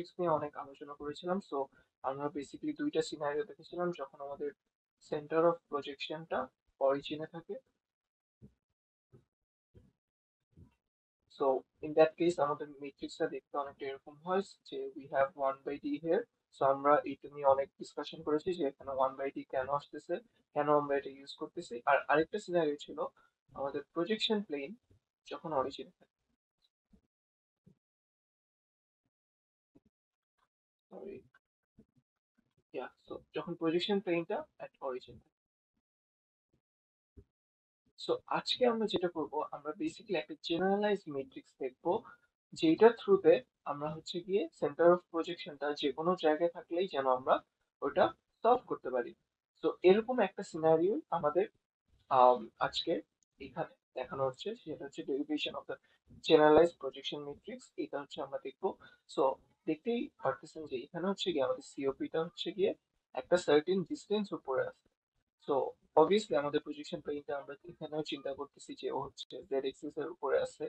Matrix নিয়ে অনেক আলোচনা করেছিলাম। সো আমরা বেসিক্যালি দুইটা সিনারিও দেখেছিলাম যখন আমাদের সেন্টার অফ প্রজেকশনটা অরিজিনে থাকে। সো ইন দ্যাট কেস আমাদের ম্যাট্রিক্সটা দেখতে অনেকটা এরকম হয় যে we have one by D here so আমরা এটা নিয়ে অনেক ডিসকাশন করেছি যে, এখানে ওয়ান বাই ডি কেন আসতেছে? কেন আমরা এটা ইউজ করতেছি? আর আরেকটা সিনারিও ছিল, আমাদের প্রজেকশন প্লেন যখন অরিজিনে থাকে। সরি ইয়া সো যখন প্রজেকশন প্লেনটা অ্যাট অরিজিন সো আজকে আমরা যেটা করব, আমরা বেসিক্যালি একটা জেনারেলাইজ ম্যাট্রিক্স দেখব যেটার থ্রুতে আমরা হচ্ছে গিয়ে সেন্টার অফ প্রজেকশনটা যে কোনো জায়গায় থাকলেই যেন আমরা ওটা সলভ করতে পারি। তো এরকম একটা সিনারিও আমাদের আজকে এখানে দেখানো হচ্ছে, সেটা হচ্ছে derivation of the generalize projection matrix এটা হচ্ছে আমরা দেখব। সো দেখতেই পারতেছেন যে এখানে হচ্ছে গিয়ে আমাদের সিওপিটা হচ্ছে গিয়ে একটা সার্টেন ডিস্টেন্স উপরে আছে। সো অবভিয়াসলি আমাদের প্রজেকশন প্লেনটা আমরা এখানেও চিন্তা করতেছি যে ও হচ্ছে জেড এক্সিস এর উপরে আছে।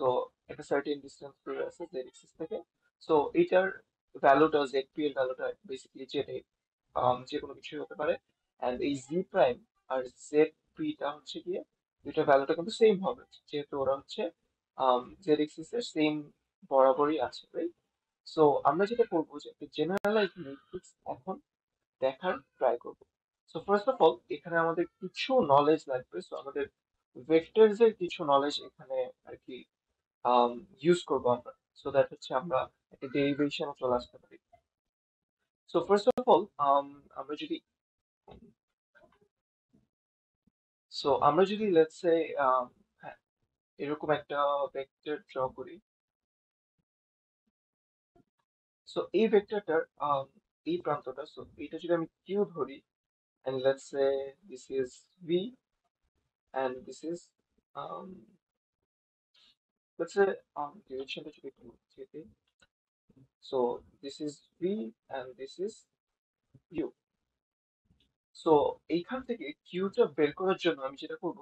সো একটা সার্টেন ডিস্টেন্স উপরে আছে জেড এক্সিস থেকে। সো এটার ভ্যালুটা জেড পি এর ভ্যালুটা বেসিক্যালি জেড যে কোনো কিছু হতে পারে। এন্ড এই জি প্রাইম আর জেড পিটা হচ্ছে গিয়ে দুইটা ভ্যালুটা কিন্তু সেম হবে। যেহেতু ওরা হচ্ছে জেড এক্সিস এর সেম বরাবরই আছে রাইট সো আমরা যেটা করব যে একটা জেনারেলাইজ ম্যাট্রিক্স এখন দেখার ট্রাই করব। সো ফার্স্ট অফ অল এখানে আমাদের কিছু নলেজ লাগবে। সো আমাদের ভেক্টরস এর কিছু নলেজ এখানে আর কি ইউজ করব আমরা। সো দ্যাট হচ্ছে আমরা একটা ডেরিভেশনে চলে আসতে পারি। সো ফার্স্ট অফ অল আমরা যদি সো আমরা যদি লেটস সে হ্যাঁ এরকম একটা ভেক্টর ড্র করি। সো এই ভেক্টরটার এই প্রান্তটা সো এটা যদি আমি কিউ ধরি, and let's say this is v, and this is um let's say um directionটা যদি একটু চেতে so, this is v and this is u. So এইখান থেকে কিউটা বের করার জন্য আমি যেটা করব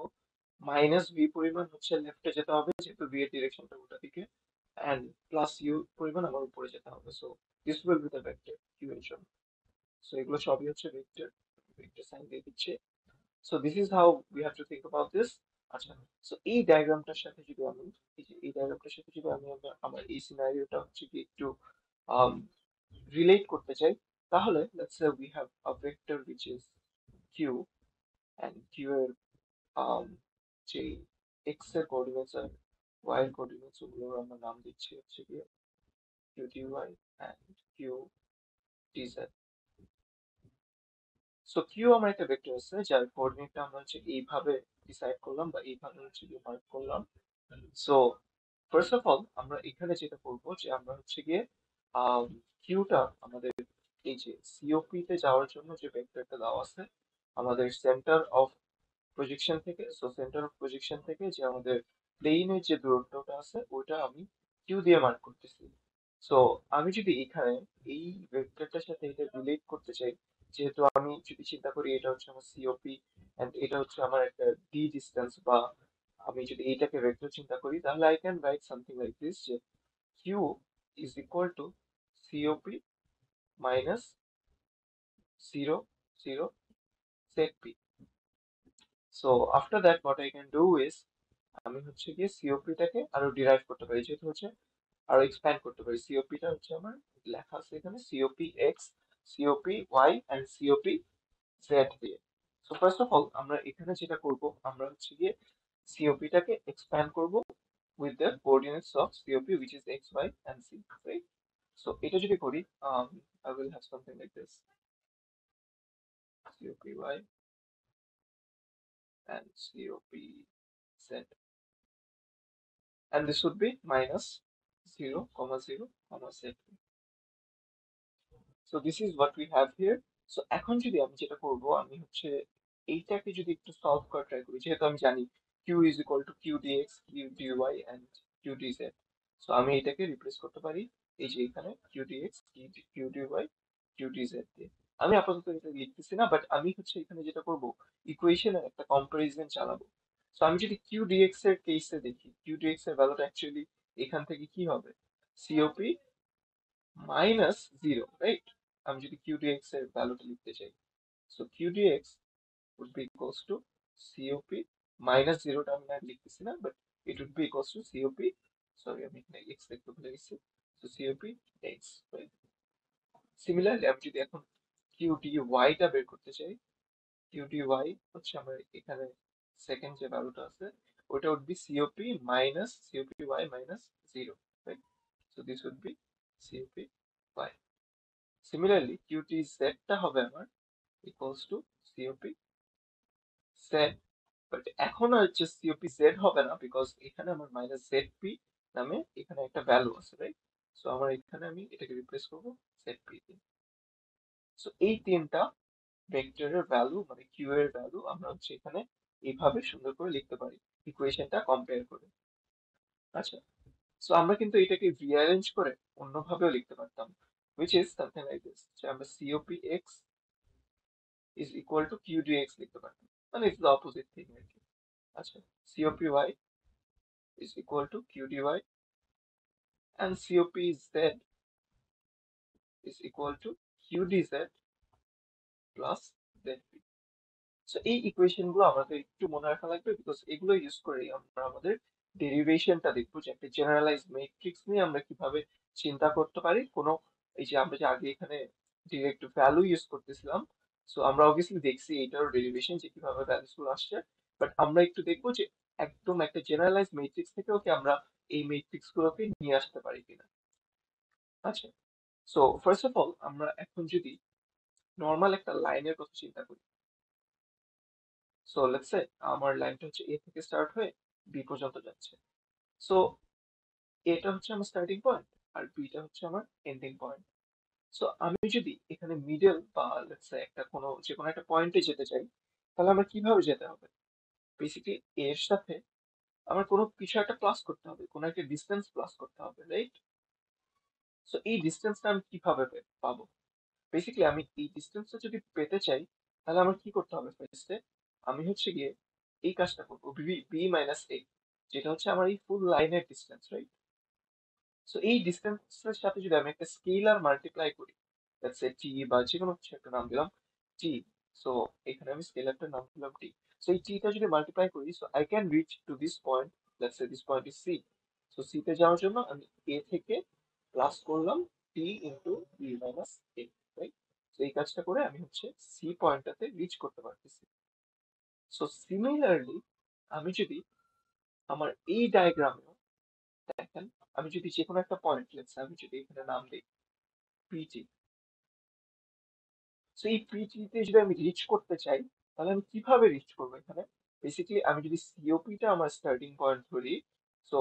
মাইনাস ভি পরিমাণ হচ্ছে লেফটে যেতে হবে, যেহেতু ভি এর ডিরেকশনটা উল্টা দিকে and প্লাস ইউ পরিমাণ আমার উপরে যেতে হবে। So this will be the vector Q এর জন্য সো এগুলো সবই হচ্ছে ভেক্টর ভেক্টর সাইন দিয়ে দিচ্ছে। So this is how we have to think about this আচ্ছা সো এই ডায়াগ্রামটার সাথে যদি আমি, এই ডায়াগ্রামটার সাথে যদি আমি আমার এই সিনারিওটা হচ্ছে কি একটু রিলেট করতে চাই, তাহলে let's say we have a vector which is q and q এর যে x এর কোঅর্ডিনেটস আর এর কোঅর্ডিনেটস ওগুলোর আমরা নাম দিচ্ছি হচ্ছে কি q dy and q dz so Q আমার একটা ভেক্টর আছে, যার কোঅর্ডিনেটটা আমরা হচ্ছে এইভাবে ডিসাইড করলাম বা এইভাবে হচ্ছে গিয়ে মার্ক করলাম। সো ফার্স্ট অফ অল আমরা এখানে যেটা করব যে আমরা হচ্ছে গিয়ে কিউটা আমাদের এই যে সিওপি তে যাওয়ার জন্য যে ভেক্টরটা দেওয়া আছে, আমাদের সেন্টার অফ প্রজেকশন থেকে সো সেন্টার অফ প্রজেকশন থেকে যে আমাদের প্লেনের যে দূরত্বটা আছে ওটা আমি কিউ দিয়ে মার্ক করতেছি। সো আমি যদি এখানে এই ভেক্টরটার সাথে এটা রিলেট করতে চাই, যেহেতু আমি যদি চিন্তা করি এটা হচ্ছে আমার সিওপি এন্ড এটা হচ্ছে আমার একটা ডি ডিস্টেন্স বা আমি যদি এইটাকে ভেক্টর চিন্তা করি, তাহলে I can write something like this যে Q is equal to COP minus zero zero set P so after that what I can do is আমি হচ্ছে গিয়ে সিওপিটাকে আরও ডিরাইভ করতে পারি যেহেতু হচ্ছে আরও এক্সপ্যান্ড করতে পারি। সিওপিটা হচ্ছে আমার লেখা আছে এখানে COP X COP Y and COP Z দিয়ে। সো ফার্স্ট অফ অল আমরা এখানে যেটা করব আমরা হচ্ছে গিয়ে সিওপিটাকে এক্সপ্যান্ড করব with the coordinates of COP which is x y and z right? So এটা যদি করি um, I will have something like this. COPY and COPZ and this would be minus 0 comma 0 comma z so this is what we have here so এখন যদি আমি যেটা করব, আমি হচ্ছে এইটাকে যদি একটু সলভ করার ট্রাই করি, যেহেতু আমি জানি Q is equal to Q DX Q DY and Q আমি এটাকে রিপ্লেস করতে পারি, এই যে এখানে Q DX Q DY Q DZ দিয়ে। আমি আপাতত এটা লিখতেছি না বাট আমি হচ্ছে এখানে যেটা করব ইকুয়েশনের একটা কম্পারিজন চালাবো। সো আমি যদি কিউ ডিএক্স এর কেসে দেখি কিউ ডিএক্স এর ভ্যালুটা অ্যাকচুয়ালি এখান থেকে কি হবে? সিওপি মাইনাস জিরো রাইট আমি যদি কিউ ডিএক্স এর ভ্যালুটা লিখতে চাই so Q DX would be equals to COP minus জিরোটা আমি আর লিখতেছি না but it would be equals to COP sorry, আমি এখানে x লিখতে ভুলে গেছি, so COP x right? Similarly আমি যদি এখন QDY টা বের করতে চাই QDY হচ্ছে আমার এখানে সেকেন্ড যে ভ্যালুটা আছে ওটা would be COP minus COPY minus zero right? So, this would be COPY similarly QTZ টা হবে আমার equals to COP Z but এখন আর হচ্ছে সিওপি জেড হবে না বিকজ এখানে আমার মাইনাস জেড পি নামে এখানে একটা ভ্যালু আছে রাইট সো আমার এখানে আমি এটাকে রিপ্লেস করব জেড পি দিয়ে। সো এই তিনটা ভেক্টরের ভ্যালু মানে কিউ এর ভ্যালু আমরা হচ্ছে এখানে এইভাবে সুন্দর করে লিখতে পারি ইকুয়েশনটা কম্পেয়ার করে। আচ্ছা সো আমরা কিন্তু এটাকে রিঅ্যারেঞ্জ করে অন্যভাবেও লিখতে পারতাম which is something like this যে আমরা COP X is equal to Q D X লিখতে পারতাম। মানে ইটস দ্য অপোজিট থিং আর কি। আচ্ছা COP Y is equal to Q D Y and COP is that is equal to Q D Z plus that B so এই ইকুয়েশনগুলো আমাদের একটু মনে রাখা লাগবে বিকজ এগুলো ইউজ করে আমরা আমাদের ডেরিভেশনটা দেখব যে একটা জেনারেলাইজ ম্যাট্রিক্স নিয়ে আমরা কীভাবে চিন্তা করতে পারি। কোনো, এই যে আমরা যে আগে এখানে ডিরেক্ট ভ্যালু ইউজ করতেছিলাম সো আমরা অবভিয়াসলি দেখছি এটার ডেরিভেশন যে কীভাবে ভ্যালুসগুলো আসছে। বাট আমরা একটু দেখব যে একদম একটা জেনারেলাইজ ম্যাট্রিক্স থেকেও কি আমরা এই ম্যাট্রিক্স গুলোকে নিয়ে আসতে পারি কিনা। আচ্ছা সো ফার্স্ট অফ অল আমরা এখন যদি নর্মাল একটা লাইনের কথা চিন্তা করি সো লেটস সে আমার লাইনটা হচ্ছে এ থেকে স্টার্ট হয়ে বি পর্যন্ত যাচ্ছে। সো এটা হচ্ছে আমার স্টার্টিং পয়েন্ট আর বিটা হচ্ছে আমার এন্ডিং পয়েন্ট সো আমি যদি এখানে মিডল বা লেটস একটা কোনো যে কোনো একটা পয়েন্টে যেতে চাই, তাহলে আমার কীভাবে যেতে হবে? বেসিক্যালি এর সাথে আমার কোনো কিছু একটা প্লাস করতে হবে, কোনো একটা ডিস্টেন্স প্লাস করতে হবে রাইট সো এই ডিস্টেন্সটা আমি কীভাবে পাবো? বেসিক্যালি আমি এই ডিস্টেন্সটা যদি পেতে চাই, তাহলে আমার কি করতে হবে ফার্স্টে আমি হচ্ছে গিয়ে এই কাজটা করব বি মাইনাস এ যেটা হচ্ছে আমার এই ফুল লাইনের ডিস্টেন্স রাইট সো এই ডিস্টেন্সের সাথে যদি আমি একটা স্কেলার মাল্টিপ্লাই করি সে টি বা যে কোনো কিছু একটা নাম দিলাম টি সো এখানে আমি স্কেলারটার নাম দিলাম টি সো এই টিটা যদি মাল্টিপ্লাই করি so I can reach to this point let's this point is C so C তে যাওয়ার জন্য আমি এ থেকে প্লাস করলাম T into B minus A right তো এই কাজটা করে আমি হচ্ছে সি পয়েন্টটাতে রিচ করতে পারতেছি। সো সিমিলারলি আমি যদি আমার এই ডায়াগ্রামেও দেখেন, আমি যদি যে কোনো একটা পয়েন্ট লেটস আমি যদি এখানে নাম দিই পিটি সো এই পিটিতে যদি আমি রিচ করতে চাই, তাহলে আমি কীভাবে রিচ করব এখানে? বেসিক্যালি আমি যদি সিওপিটা আমার স্টার্টিং পয়েন্ট ধরি সো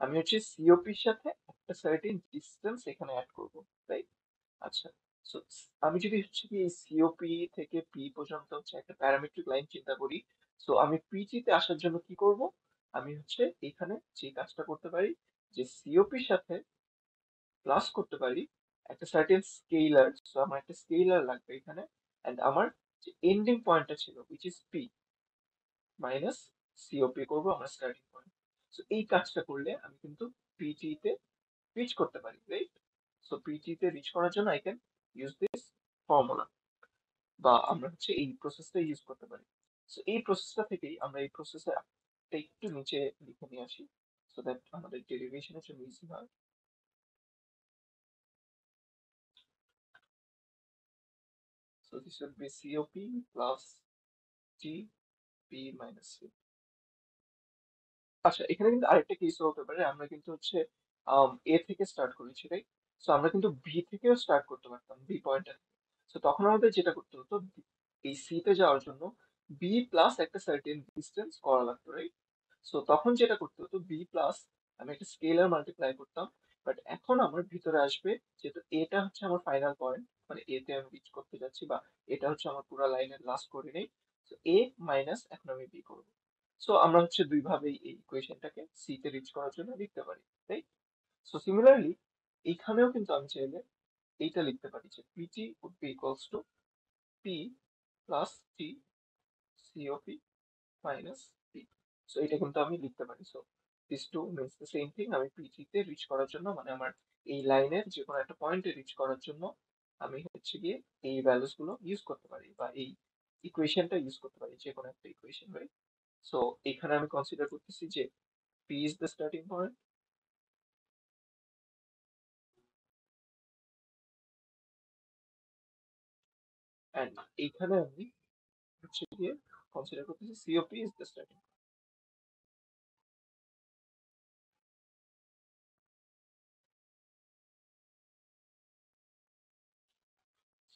আমি হচ্ছে সিওপির সাথে একটা সার্টেন ডিস্টেন্স এখানে অ্যাড করব রাইট আচ্ছা। আমি যদি হচ্ছে কি সিওপি থেকে পি পর্যন্ত হচ্ছে একটা প্যারামেট্রিক লাইন চিন্তা করি সো আমি পিজিতে আসার জন্য কি করব? আমি হচ্ছে এখানে যে কাজটা করতে পারি, যে সিওপির সাথে প্লাস করতে পারি, একটা সার্টেন স্কেলার সো আমার একটা স্কেলার লাগবে এখানে এন্ড আমার যে এন্ডিং পয়েন্টটা ছিল which is P minus COP করব আমার স্টার্টিং পয়েন্ট সো এই কাজটা করলে আমি কিন্তু পিটি তে রিচ করতে পারি রাইট সো পিটি তে রিচ করার জন্য I can use this formula বা আমরা হচ্ছে এই প্রসেসটা ইউজ করতে পারি। সো এই প্রসেসটা থেকেই আমরা এই প্রসেসে একটু নিচে লিখে নিয়ে আসি। সো দ্যাট আমাদের ডেরিভেশনের জন্য ইজি হয়। So, this will. আচ্ছা এখানে কিন্তু আরেকটা কেস হতে পারে। আমরা কিন্তু হচ্ছে এ থেকে স্টার্ট করেছি রাইট সো আমরা কিন্তু বি থেকেও স্টার্ট করতে পারতাম বি পয়েন্টে সো তখন আমাদের যেটা করতে হতো, এই সি তে যাওয়ার জন্য বি প্লাস একটা সার্টেন ডিস্টেন্স করা লাগতো রাইট সো তখন যেটা করতে হতো বি প্লাস আমি একটা স্কেলার মাল্টিপ্লাই করতাম বাট এখন আমার ভিতরে আসবে যেহেতু এটা হচ্ছে আমার ফাইনাল পয়েন্ট মানে এ তে আমি রিচ করতে যাচ্ছি বা এটা হচ্ছে আমার পুরো লাইনের লাস্ট করে নেই। তো এ মাইনাস এখন আমি বি করব। সো আমরা হচ্ছে দুই ভাবেই এই ইকুয়েশনটাকে সি তে রিচ করার জন্য লিখতে পারি তাই সো সিমিলারলি এইখানেও কিন্তু আমি চাইলে এইটা লিখতে পারি যে PT would be equals to P plus T COP minus P so এটা কিন্তু আমি লিখতে পারি। So this two means the same thing আমি পিটি তে রিচ করার জন্য মানে আমার এই লাইনের যে কোনো একটা পয়েন্টে রিচ করার জন্য আমি হচ্ছে গিয়ে এই ভ্যালুসগুলো ইউজ করতে পারি বা এই ইকুয়েশনটা ইউজ করতে পারি যে কোনো একটা ইকুয়েশন রাইট সো এখানে আমি কনসিডার করতেছি যে P is the starting point and এইখানে আমি হচ্ছে গিয়ে কনসিডার করতেছি COP is the starting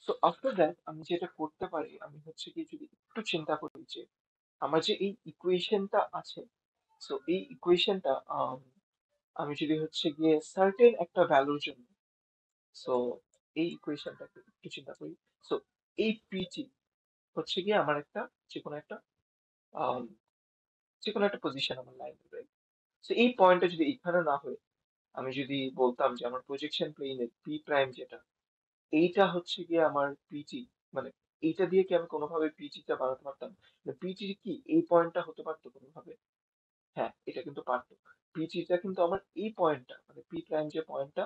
so after that আমি যেটা করতে পারি, আমি হচ্ছে কি যদি একটু চিন্তা করি যে, আমার যে এই ইকুয়েশনটা আছে সো এই ইকুয়েশনটা আমি যদি হচ্ছে গিয়ে সার্টেন একটা ভ্যালুর জন্য সো এই ইকুয়েশনটাকে একটু চিন্তা করি সো এই পিটি হচ্ছে গিয়ে আমার একটা যে কোনো একটা যে কোনো একটা পজিশন আমার লাইন রাইট সো এই পয়েন্টটা যদি এখানে না হয়, আমি যদি বলতাম যে আমার প্রজেকশন প্লেনের পি প্রাইম যেটা, এইটা হচ্ছে গিয়ে আমার পিজি মানে এইটা দিয়ে কি আমি কোনোভাবে পিজিটা বানাতে পারতাম? পিজি কি এই পয়েন্টটা হতে পারতো কোনোভাবে? হ্যাঁ এটা কিন্তু পারতো। পিজিটা কিন্তু আমার এই পয়েন্টটা মানে পি প্রাইম যে পয়েন্টটা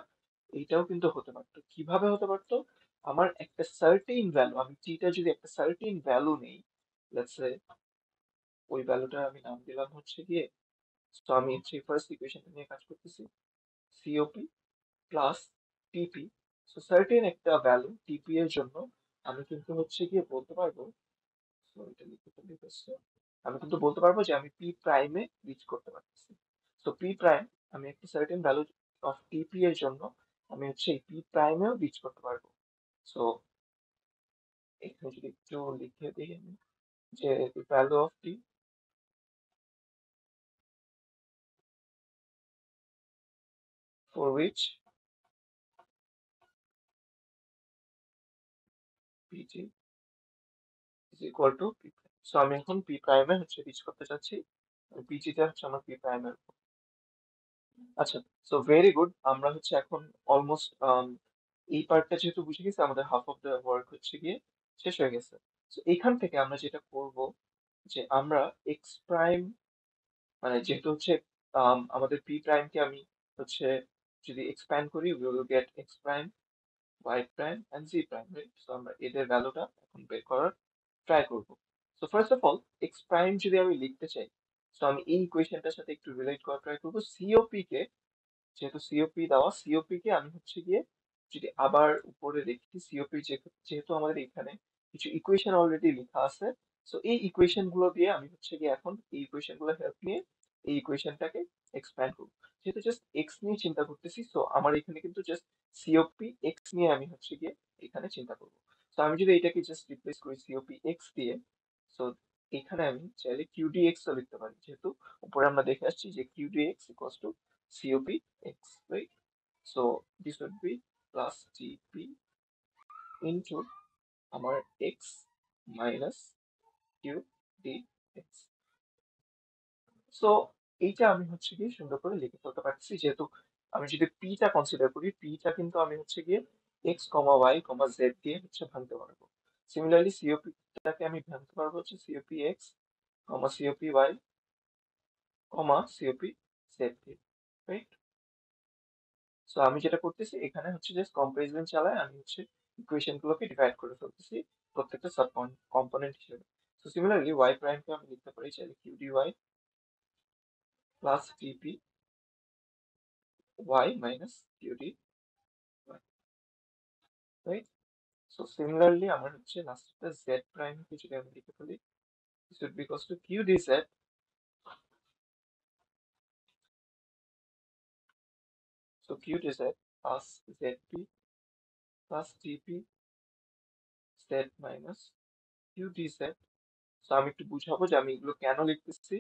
এইটাও কিন্তু হতে পারতো। কীভাবে হতে পারতো? আমার একটা সার্টেইন ভ্যালু আমি টিটা যদি একটা সার্টেইন ভ্যালু নেই লেটস সে ওই ভ্যালুটা আমি নাম দিলাম হচ্ছে গিয়ে তো আমি থ্রি ফার্স্ট ইকুয়েশনটা নিয়ে কাজ করতেছি COP plus TP so certain একটা ভ্যালু টিপি এর জন্য আমি কিন্তু হচ্ছে গিয়ে বলতে পারব so এটা লিখতে লিখেছে আমি কিন্তু বলতে পারব যে আমি পি প্রাইমে রিচ করতে পারতেছি সো পি প্রাইম আমি একটা সার্টেন ভ্যালু অফ টিপি এর জন্য আমি হচ্ছে এই পি প্রাইমেও রিচ করতে পারব সো এখানে যদি একটু লিখে দিই আমি, যে value of T for which pg is equal to p. So আমি এখন p প্রাইমে হচ্ছে রিচ করতে চাচ্ছি পিজি টা হচ্ছে আমার p প্রাইমের আচ্ছা সো ভেরি গুড আমরা হচ্ছে এখন অলমোস্ট এই পার্টটা যেহেতু বুঝে গেছি আমাদের হাফ অফ দ্য ওয়ার্ক হচ্ছে গিয়ে শেষ হয়ে গেছে। সো এখান থেকে আমরা যেটা করব যে আমরা এক্স প্রাইম মানে যেহেতু হচ্ছে um, আমাদের পি প্রাইমকে আমি হচ্ছে যদি এক্সপ্যান্ড করি we will get X prime Y prime and G prime so আমরা এদের ভ্যালুটা এখন বের করার ট্রাই করব। So first of all X prime যদি আমি লিখতে চাই সো আমি এই ইকুয়েশনটার সাথে একটু রিলেট করার ট্রাই করব। সিওপি কে যেহেতু সিওপি দেওয়া সিওপি কে আমি হচ্ছে গিয়ে যদি আবার উপরে দেখি সিওপি যেহেতু আমাদের এখানে কিছু ইকুয়েশন অলরেডি লেখা আছে সো এই ইকুয়েশনগুলো দিয়ে আমি হচ্ছে গিয়ে এখন এই ইকুয়েশনগুলো হেল্প নিয়ে এই ইকুয়েশনটাকে এক্সপ্যান্ড করব। যেহেতু জাস্ট এক্স নিয়ে চিন্তা করতেছি সো আমার এখানে কিন্তু জাস্ট সিওপি এক্স নিয়ে আমি হচ্ছে গিয়ে এখানে চিন্তা করব। তো আমি যদি এটাকে জাস্ট রিপ্লেস করি সিওপি এক্স দিয়ে সো এখানে আমি চাইলে কিউডি এক্স ও লিখতে পারি, যেহেতু উপরে আমরা দেখে আসছি যে QD X equals to COP X right so this would be plus GP into আমার X minus Q D X এইটা আমি হচ্ছে গিয়ে সুন্দর করে লিখে ফেলতে পারছি যেহেতু আমি যদি পিটা কনসিডার করি পিটা কিন্তু আমি হচ্ছে গিয়ে X comma Y comma Z দিয়ে হচ্ছে ভাঙতে পারব। সিমিলারলি সিওপিটাকে আমি ভাঙতে পারব হচ্ছে COP X comma COP Y comma COP Z দিয়ে রাইট সো আমি যেটা করতেছি, এখানে হচ্ছে জাস্ট কম্পারিজন চালায় আমি হচ্ছে ইকুয়েশন গুলোকে ডিভাইড করে ফেলতেছি প্রত্যেকটা সাব কম্পোনেন্ট হিসেবে। সো সিমিলারলি ওয়াই প্রাইমকে আমি লিখতে পারি, চাইলে Q D Y plus TP y minus qd y, right? So, similarly, আমার হচ্ছে লাস্টটা জেড prime কে যদি আমি লিখে ফেলি would be equals to q dz so q dz plus zp, plus dp z minus q dz so আমি একটু বুঝাবো যে আমি এগুলো কেন লিখতেছি।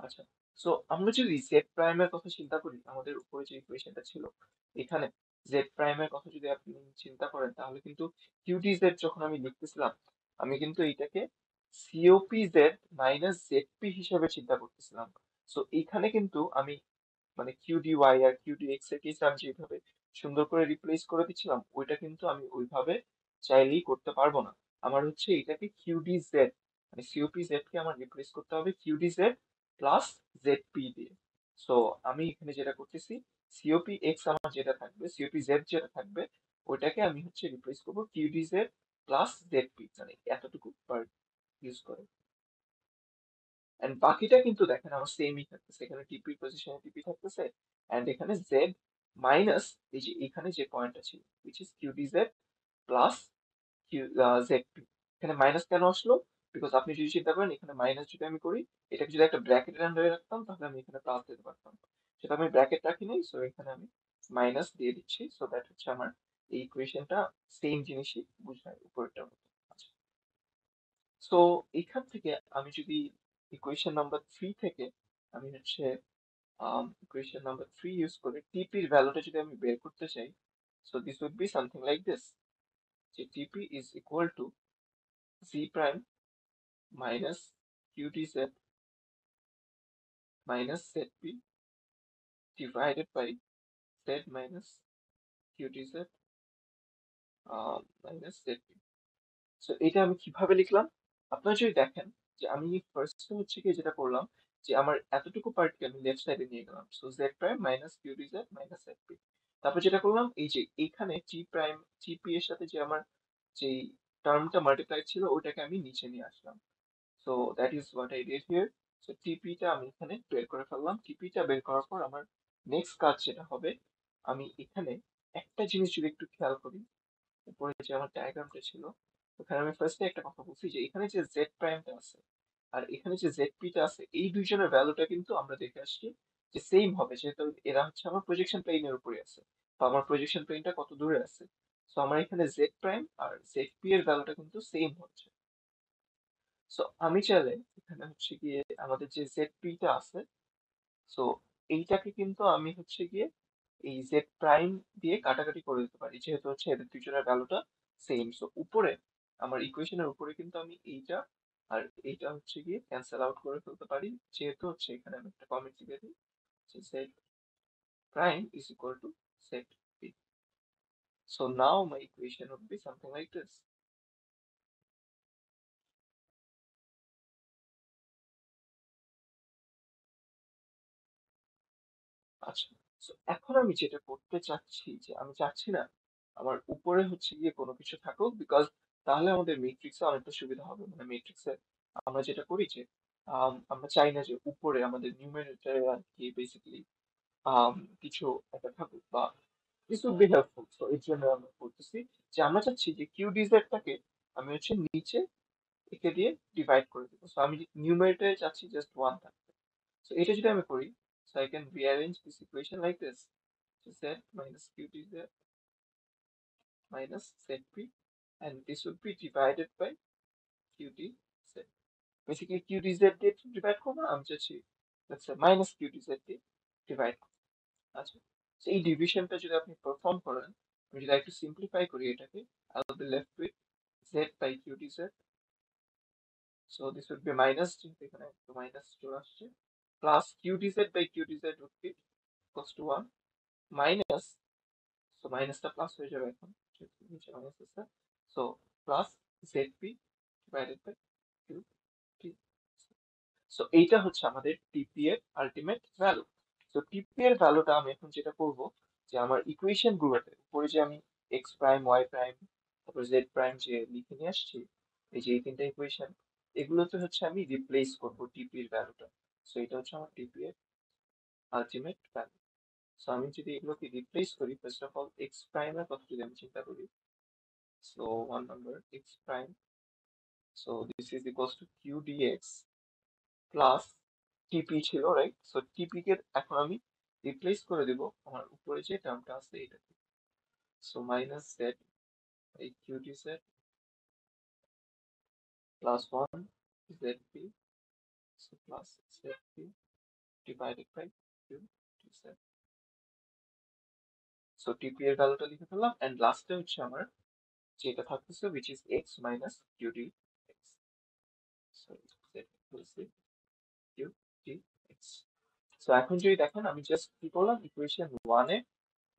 আচ্ছা সো আমরা যদি জেড প্রাইমের কথা চিন্তা করি, আমাদের উপরে যে ইকুয়েশনটা ছিল, এখানে জেড প্রাইমের কথা যদি আপনি চিন্তা করেন, তাহলে কিন্তু কিউটি জেড যখন আমি লিখতেছিলাম, আমি কিন্তু এইটাকে সিওপি জেড মাইনাস জেডপি হিসেবে চিন্তা করতেছিলাম। সো এইখানে কিন্তু আমি মানে কিউডি ওয়াই আর কিউডি এক্সের কেসে আমি যেভাবে সুন্দর করে রিপ্লেস করে দিচ্ছিলাম, ওইটা কিন্তু আমি ওইভাবে চাইলেই করতে পারব না। আমার হচ্ছে এটাকে কিউডি জেড মানে সিওপি জেড কে আমার রিপ্লেস করতে হবে QD Z plus Z P দিয়ে। সো আমি এখানে যেটা করতেছি সিওপি এক্স আমার যেটা থাকবে সিওপি জেড যেটা থাকবে, ওইটাকে আমি হচ্ছে রিপ্লেস করব QD Z plus Z P মানে এতটুকু পার ইউজ করে। এন্ড বাকিটা কিন্তু দেখেন আমার সেমই থাকতেছে। এখানে টিপি পজিশনে টিপি থাকতেছে। এন্ড এখানে জেড মাইনাস এই যে এখানে যে পয়েন্টটা ছিল which is QD Z plus Q Z P এখানে মাইনাস কেন আসলো? বিকজ আপনি যদি চিন্তা করেন, এখানে মাইনাস যদি আমি করি, এটাকে যদি একটা ব্র্যাকেটের আন্ডারে রাখতাম, তাহলে আমি এখানে প্লাস দিতে পারতাম। সেটা আমি ব্র্যাকেট রাখি নাই সো এখানে আমি মাইনাস দিয়ে দিচ্ছি। সো দ্যাট হচ্ছে আমার এই ইকুয়েশনটা সেম জিনিসই বুঝায় উপরেরটার মতো। আচ্ছা। সো এখান থেকে আমি যদি ইকুয়েশন নাম্বার থ্রি থেকে আমি হচ্ছে ইকুয়েশন নাম্বার থ্রি ইউজ করে টিপির ভ্যালুটা যদি আমি বের করতে চাই so this would be something like this যে TP is equal to G prime minus qdz minus zp divided by z minus qdz uh, minus zp so এটা আমি কীভাবে লিখলাম? আপনারা যদি দেখেন যে আমি ফার্স্ট হচ্ছে কি যেটা করলাম যে আমার এতটুকু পার্টকে আমি লেফট সাইডে নিয়ে গেলাম। So Z prime minus QD Z minus Z P তারপর যেটা করলাম, এই যে এখানে জি প্রাইম জি পি এর সাথে যে আমার যে টার্মটা মাল্টিপ্লাই ছিল ওটাকে আমি নিচে নিয়ে আসলাম। So that is what I did here so টিপিটা আমি এখানে বের করে ফেললাম। টিপিটা বের করার পর আমার নেক্সট কাজ যেটা হবে, আমি এখানে একটা জিনিস যদি একটু খেয়াল করি, উপরে যে আমার ডায়াগ্রামটা ছিল ওখানে আমি ফার্স্টে একটা কথা বলছি যে, এখানে যে জেড প্রাইমটা আছে আর এখানে যে জেড পিটা আছে, এই দুইজনের ভ্যালুটা কিন্তু আমরা দেখে আসছি যে সেম হবে। যেহেতু এরা হচ্ছে আমার প্রজেকশন প্লেনের উপরে আছে। তো আমার প্রজেকশন প্লেনটা কত দূরে আছে? সো আমার এখানে জেড প্রাইম আর জেড পি এর ভ্যালুটা কিন্তু সেম হচ্ছে। সো আমি চাইলে এখানে হচ্ছে গিয়ে আমাদের যে জেড পিটা আছে সো এইটাকে কিন্তু আমি হচ্ছে গিয়ে এই জেড প্রাইম দিয়ে কাটাকাটি করে দিতে পারি। যেহেতু হচ্ছে এদের দুজনের ভ্যালুটা সেম সো উপরে আমার ইকুয়েশনের উপরে কিন্তু আমি এইটা আর এইটা হচ্ছে গিয়ে ক্যান্সেল আউট করে ফেলতে পারি। যেহেতু হচ্ছে এখানে আমি একটা কমেন্ট লিখে দিই যে Z prime equal to set p so, now my equation would be something like this. আচ্ছা এখন আমি যেটা করতে চাচ্ছি যে আমি চাচ্ছি না আমার উপরে হচ্ছে গিয়ে কোনো কিছু থাকুক বিকজ তাহলে আমাদের ম্যাট্রিক্সে অনেকটা সুবিধা হবে। মানে ম্যাট্রিক্সে আমরা যেটা করি যে আম, আমরা চাই না যে উপরে আমাদের নিউমারেটরে আর কি বেসিক্যালি কিছু একটা থাকুক বা this would be helpful so এর জন্য আমরা করতেছি যে আমরা চাচ্ছি যে কিউ ডিজেডটাকে আমি হচ্ছে নিচে একে দিয়ে ডিভাইড করে দেবো। সো আমি নিউমারেটরে চাচ্ছি জাস্ট ওয়ান থাকবে সো এটা যদি আমি করি so I can this equation like this so z minus q dz minus zp and this would be divided by q dz basically q dz দিয়ে ডিভাইড করব আমি চাচ্ছি let's say minus q dz দিয়ে divide আচ্ছা so এই ডিভিশনটা যদি আপনি perform করেন আমি যদি একটু সিম্পলিফাই করি এটাকে I will be left with z by q dz so this would be minus এখানে একটু মাইনাস চলে আসছে plus q dz by q dz would be equals to 1 minus so মাইনাসটা প্লাস হয়ে যাবে এখন নিচে মাইনাস আছে so, plus zp divided by q so, এইটা হচ্ছে আমাদের টিপি এর আলটিমেট ভ্যালু তো টিপি এর ভ্যালুটা আমি এখন যেটা করব, যে আমার ইকুয়েশন গুলোতে, উপরে যে আমি এক্স প্রাইম ওয়াই প্রাইম তারপর জেড প্রাইম যে লিখে নিয়ে আসছি, এই যে এই তিনটা ইকুয়েশন এগুলোতে হচ্ছে আমি রিপ্লেস করব টিপি এর ভ্যালুটা সো এটা হচ্ছে আমার টিপি এর আলটিমেট ভ্যালু সো আমি যদি এগুলোকে রিপ্লেস করি ফার্স্ট অফ অল এক্স প্রাইমের কথা যদি আমি চিন্তা করি so one number X prime so this is equals to Q DX plus TP ছিল রাইট সো টিপি কে এখন আমি রিপ্লেস করে দেব। আমার উপরে যে টার্মটা আছে এটাকে সো মাইনাস জেড এই Q D Z plus one Z P so plus Z P divided by Q so TP এর ভ্যালুটা লিখে ফেললাম। এন্ড লাস্টে হচ্ছে আমার যেটা থাকতেছে, which is x minus qd x. So z equals to qd x. So এখন যদি দেখেন, আমি জাস্ট কি করলাম? ইকুয়েশন ওয়ানে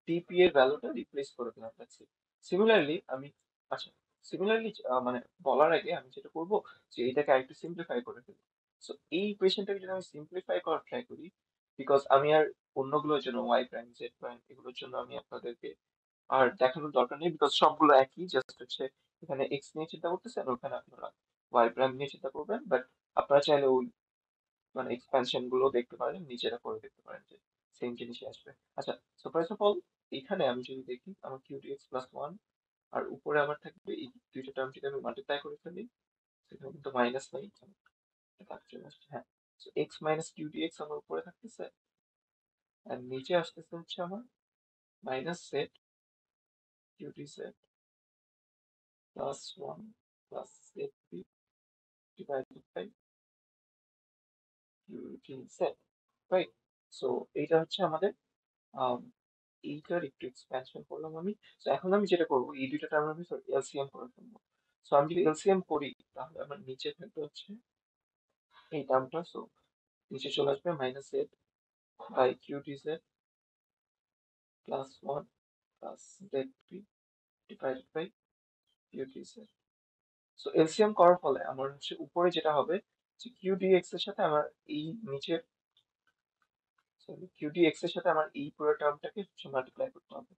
টিপি এর ভ্যালুটা রিপ্লেস করে দিলাম দ্যাটস ইট সিমিলারলি আমি আচ্ছা সিমিলারলি মানে বলার আগে আমি যেটা করব, যে এটাকে আরেকটু সিম্পলিফাই করে ফেলি। সো এই ইকুয়েশনটাকে যদি আমি সিম্পলিফাই করার ট্রাই করি বিকজ আমি আর অন্যগুলোর জন্য ওয়াই প্রাইম জেড প্রাইম এগুলোর জন্য আমি আপনাদেরকে আর দেখানোর দরকার নেই বিকজ সবগুলো একই জাস্ট হচ্ছে এখানে এক্স নিয়ে চিন্তা করতেছেন, ওখানে আপনারা ওয়াই প্রাইম নিয়ে চিন্তা করবেন বাট আপনারা চাইলে ওই মানে এক্সপ্যানশনগুলো দেখতে পারেন, নিজেরা করে দেখতে পারেন যে সেম জিনিসই আসবে। আচ্ছা সো ফার্স্ট অফ অল এখানে আমি যদি দেখি, আমার Q D X plus one আর উপরে আমার থাকবে এই দুইটা টার্ম যদি আমি মাল্টিপ্লাই করে ফেলি সেখানে কিন্তু মাইনাস নাই। হ্যাঁ। So X minus Q D X আমার উপরে থাকতেছে আর নিচে আসতেছে হচ্ছে আমার minus set plus one plus set B divided by Q D set right so এইটা হচ্ছে আমাদের আম, এইটার একটু এক্সপ্যানশন করলাম আমি। তো এখন আমি যেটা করব এই দুইটা টার্ম আমি এলসিএম করে ফেলব। সো আমি যদি এলসিএম করি তাহলে আমার নিচে থাকবে হচ্ছে এই টার্মটা সো নিচে চলে আসবে minus add by Q D Z plus one plus Z P divided by Q D Z so LCM করার ফলে আমার হচ্ছে উপরে যেটা হবে, যে কিউ এক্সের সাথে আমার এই নিচের কিউ ডি এক্সের সাথে আমার এই পুরো টার্মটাকে হচ্ছে মাল্টিপ্লাই করতে হবে।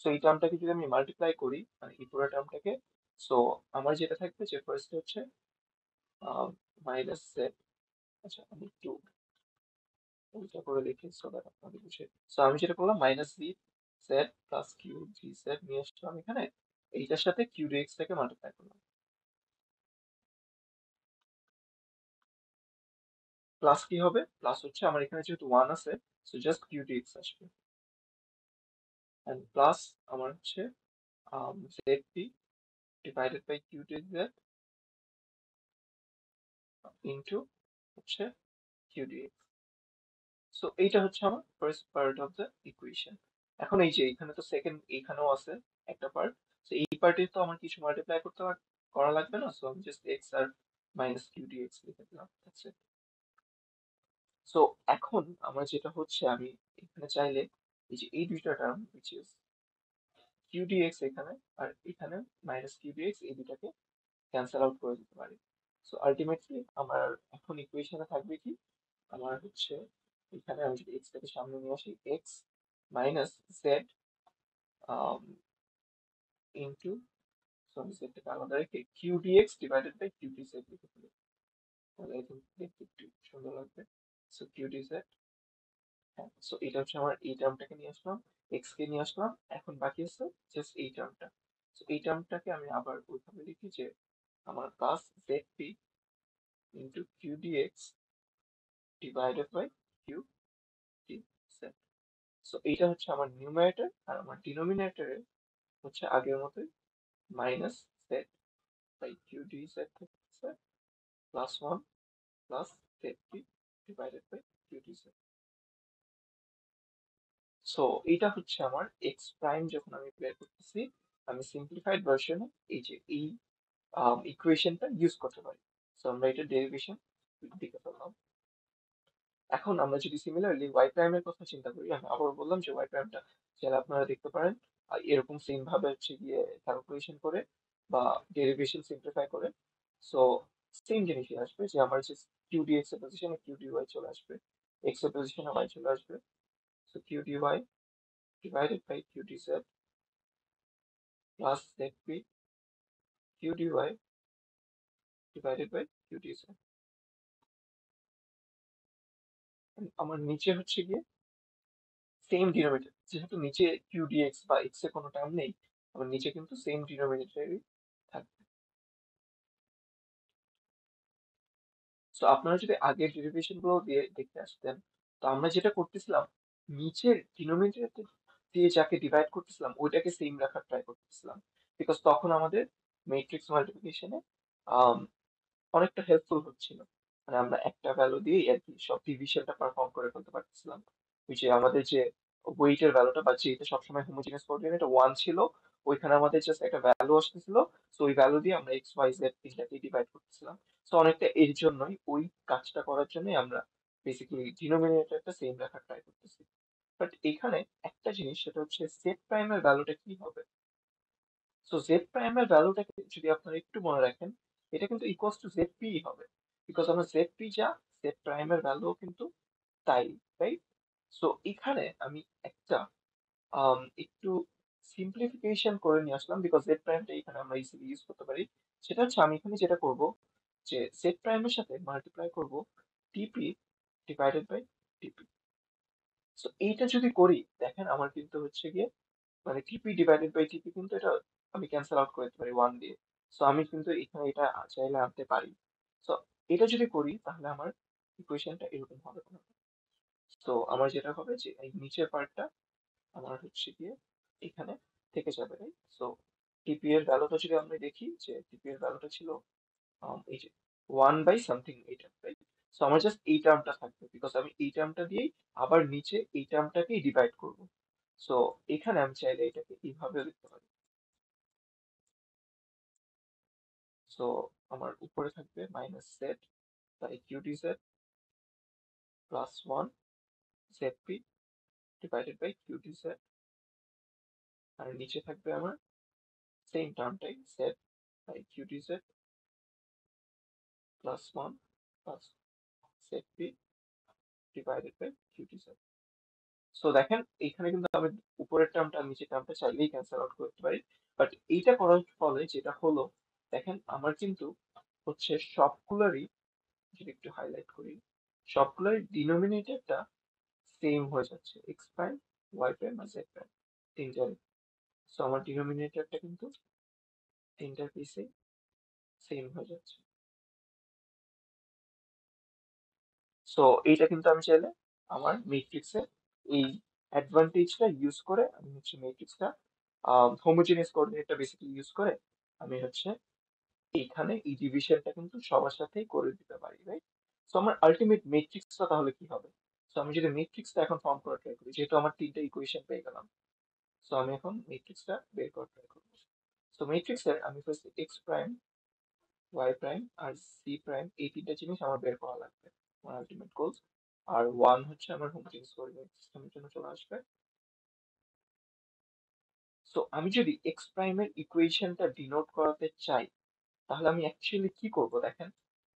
সো এই টার্মটাকে যদি আমি মাল্টিপ্লাই করি মানে এই পুরো টার্মটাকে সো আমার যেটা থাকবে যে ফার্স্ট হচ্ছে মাইনাস জেড আচ্ছা আমি একটু উল্টা করে লিখি সো দ্যাট আপনাদের বুঝে। সো আমি যেটা করলাম minus G Z plus Q G নিয়ে আসলাম এখানে, এইটার সাথে কিউ ডি এক্স টাকে মাল্টিপ্লাই করলাম। প্লাস কি হবে? প্লাস হচ্ছে আমার এখানে যেহেতু ওয়ান আছে সো জাস্ট কিউ ডি আসবে। And প্লাস আমার হচ্ছে Z P divided by Q D Z হচ্ছে কিউ ডি এক্স সো এইটা হচ্ছে আমার first part of the equation এখন এই যে এখানে তো সেকেন্ড এইখানেও আছে একটা পার্ট সো এই পার্টে তো আমার কিছু মাল্টিপ্লাই করতে করা লাগবে না সো আমি জাস্ট এক্স আর মাইনাস কিউ ডি এক্স লিখে দিলাম. সো এখন আমার যেটা হচ্ছে, আমি এখানে চাইলে এই যে এই দুইটা term which is Q D X এখানে আর এখানে মাইনাস কিউ ডি এক্স এই দুটাকে ক্যান্সেল আউট করে দিতে পারি সো আলটিমেটলি আমার এখন ইকুয়েশনে থাকবে কি আমার হচ্ছে এখানে আমি যদি এক্স টাকে সামনে নিয়ে আসি X minus Z into so আমি জেডটাকে আলাদা রেখে Q D X divided by Q D Z লিখে ফেলি। তাহলে আই দেখতে একটু সুন্দর লাগবে। সো কিউ ডি জেড হ্যাঁ সো এটা হচ্ছে আমার এই টার্মটাকে নিয়ে আসলাম এক্স কে নিয়ে আসলাম, এখন বাকি আছে জাস্ট এই টার্মটা সো এই টার্মটাকে আমি আবার ওইভাবে লিখি যে আমার plus Z P into Q D divided by Q so এইটা হচ্ছে আমার নিউমারেটর আর আমার ডিনোমিনেটরে হচ্ছে আগের মতোই minus Z by Q D Z থাকছে plus one plus Z P divided by Q D Z so এইটা হচ্ছে আমার এক্স প্রাইম যখন আমি বের করতেছি, আমি সিম্পলিফাইড ভার্সনে এই যে এই ইকুয়েশনটা ইউজ করতে পারি। সো আমরা এটা ডেরিভেশন দিকে ফেললাম। এখন আমরা যদি সিমিলারলি ওয়াই প্রাইমের কথা চিন্তা করি, আমি আবার বললাম যে ওয়াই প্রাইমটা চাইলে আপনারা দেখতে পারেন। আর এরকম সেম ভাবে হচ্ছে গিয়ে ক্যালকুলেশন করে বা ডেরিভেশন সিম্পলিফাই করে। সো সেম জিনিসই আসবে যে আমার যে কিউ ডি এক্সের পজিশনে কিউ ডি ওয়াই চলে আসবে। এক্সের পজিশনে ওয়াই চলে আসবে। So q d y divided by q dz plus zp q dy divided by q dz And আমার নিচে হচ্ছে গিয়ে সেম ডিনোমিনেটর যেহেতু নিচে কিউ ডিএক্স বা এক্সের কোনো টার্ম নেই, আমার নিচে কিন্তু সেম ডিনোমিনেটরই থাকবে। সো আপনারা যদি আগের ডেরিভেশনগুলো দিয়ে দেখতে আসতেন, তো আমরা যেটা করতেছিলাম, নিচের ডিনোমিনেটর দিয়ে যাকে ডিভাইড করতেছিলাম, ওইটাকে সেম রাখার ট্রাই করতেছিলাম। বিকজ তখন আমাদের ম্যাট্রিক্স মাল্টিপ্লিকেশনে অনেকটা হেল্পফুল হচ্ছিল। মানে আমরা একটা ভ্যালু দিয়ে আর কি সব ডিভিশনটা পারফর্ম করে ফেলতে পারতেছিলাম। ওই যে আমাদের যে ওয়েটের ভ্যালুটা বা যেটা সবসময় হোমোজিনিয়াস কোঅর্ডিনেট ওয়ান ছিল, ওইখানে আমাদের জাস্ট একটা ভ্যালু আসতেছিল। সো ওই ভ্যালু দিয়ে আমরা এক্স ওয়াই জেড তিনটাকে ডিভাইড করতেছিলাম। সো অনেকটা এর জন্যই ওই কাজটা করার জন্যই আমরা বেসিক্যালি ডিনোমিনেটরটা সেম রাখার ট্রাই করতেছি। বাট এখানে একটা জিনিস, সেটা হচ্ছে জেড প্রাইমের ভ্যালুটা কি হবে? সো জেড প্রাইমের ভ্যালুটাকে যদি আপনারা একটু মনে রাখেন, এটা কিন্তু ইকুয়ালস টু জেড পি হবে। বিকজ আমরা জেড পি যা জেড প্রাইমের ভ্যালুও কিন্তু তাই রাইট সো এখানে আমি একটা আম, একটু সিম্পলিফিকেশন করে নিয়ে আসলাম বিকজ জেড প্রাইমটা এখানে আমরা ইজিলি ইউজ করতে পারি। সেটা হচ্ছে আমি এখানে যেটা করব যে জেড প্রাইমের সাথে মাল্টিপ্লাই করব tp divided by tp so এইটা যদি করি দেখেন আমার কিন্তু হচ্ছে গিয়ে মানে টিপি ডিভাইডেড বাই টিপি কিন্তু এটা আমি ক্যান্সেল আউট করে দিতে পারি ওয়ান দিয়ে। সো আমি কিন্তু এখানে এটা চাইলে আনতে পারি। সো এটা যদি করি তাহলে আমার ইকুয়েশনটা এরকম হবে তো আমার যেটা হবে যে এই নিচের পার্টটা আমার হচ্ছে গিয়ে এখানে থেকে যাবে রাইট সো টিপি এর ভ্যালুটা যদি আমরা দেখি যে টিপি এর ভ্যালুটা ছিল um, এই যে ওয়ান বাই সামথিং এইটা রাইট সো আমার জাস্ট এই টার্মটা থাকবে বিকজ আমি এই টার্মটা দিয়েই আবার নিচে এই টার্মটাকেই ডিভাইড করব। সো এখানে আমি চাইলে এটাকে এইভাবে লিখতে পারি। সো আমার উপরে থাকবে minus set by q d z plus one z p divided by q d z আর নিচে থাকবে আমার same টার্মটাই set by q d z plus one plus z p divided by q d z so দেখেন, এখানে কিন্তু আমি উপরের টার্মটা নিচের টার্মটা চাইলেই ক্যান্সেল আউট করতে পারি। বাট এইটা করার ফলে যেটা হলো, দেখেন, আমার কিন্তু হচ্ছে সবগুলোরই, যদি একটু হাইলাইট করি সবগুলোর ডিনোমিনেটরটা সেম হয়ে যাচ্ছে এক্স প্রাইম ওয়াই প্রাইম আর জেড প্রাইম তিনটারই সো আমার ডিনোমিনেটরটা কিন্তু তিনটার পিসে সেম হয়ে যাচ্ছে। সো এইটা কিন্তু আমি চাইলে আমার ম্যাট্রিক্সে এই অ্যাডভান্টেজটা ইউজ করে, আমি হচ্ছে ম্যাট্রিক্সটা হোমোজেনিয়াস কোঅর্ডিনেটটা বেসিক্যালি ইউজ করে, আমি হচ্ছে এখানে এই ডিভিশনটা কিন্তু সবার সাথেই করে দিতে পারি রাইট সো আমার আলটিমেট ম্যাট্রিক্সটা তাহলে কি হবে? সো আমি যদি ম্যাট্রিক্সটা এখন ফর্ম করা ট্রাই করি, যেহেতু আমার তিনটা ইকুয়েশন পেয়ে গেলাম সো আমি এখন ম্যাট্রিক্সটা বের করা ট্রাই করব। সো ম্যাট্রিক্সের আমি first x prime y prime আর সি প্রাইম এই তিনটা জিনিস আমার বের করা লাগবে, আমার আলটিমেট গোলস আর ওয়ান হচ্ছে আমার হোমোজেনিয়াস কোঅর্ডিনেট সিস্টেমের জন্য চলে আসবে। সো আমি যদি এক্স প্রাইমের ইকুয়েশনটা ডিনোট করাতে চাই তাহলে আমি অ্যাকচুয়ালি কি করব দেখেন?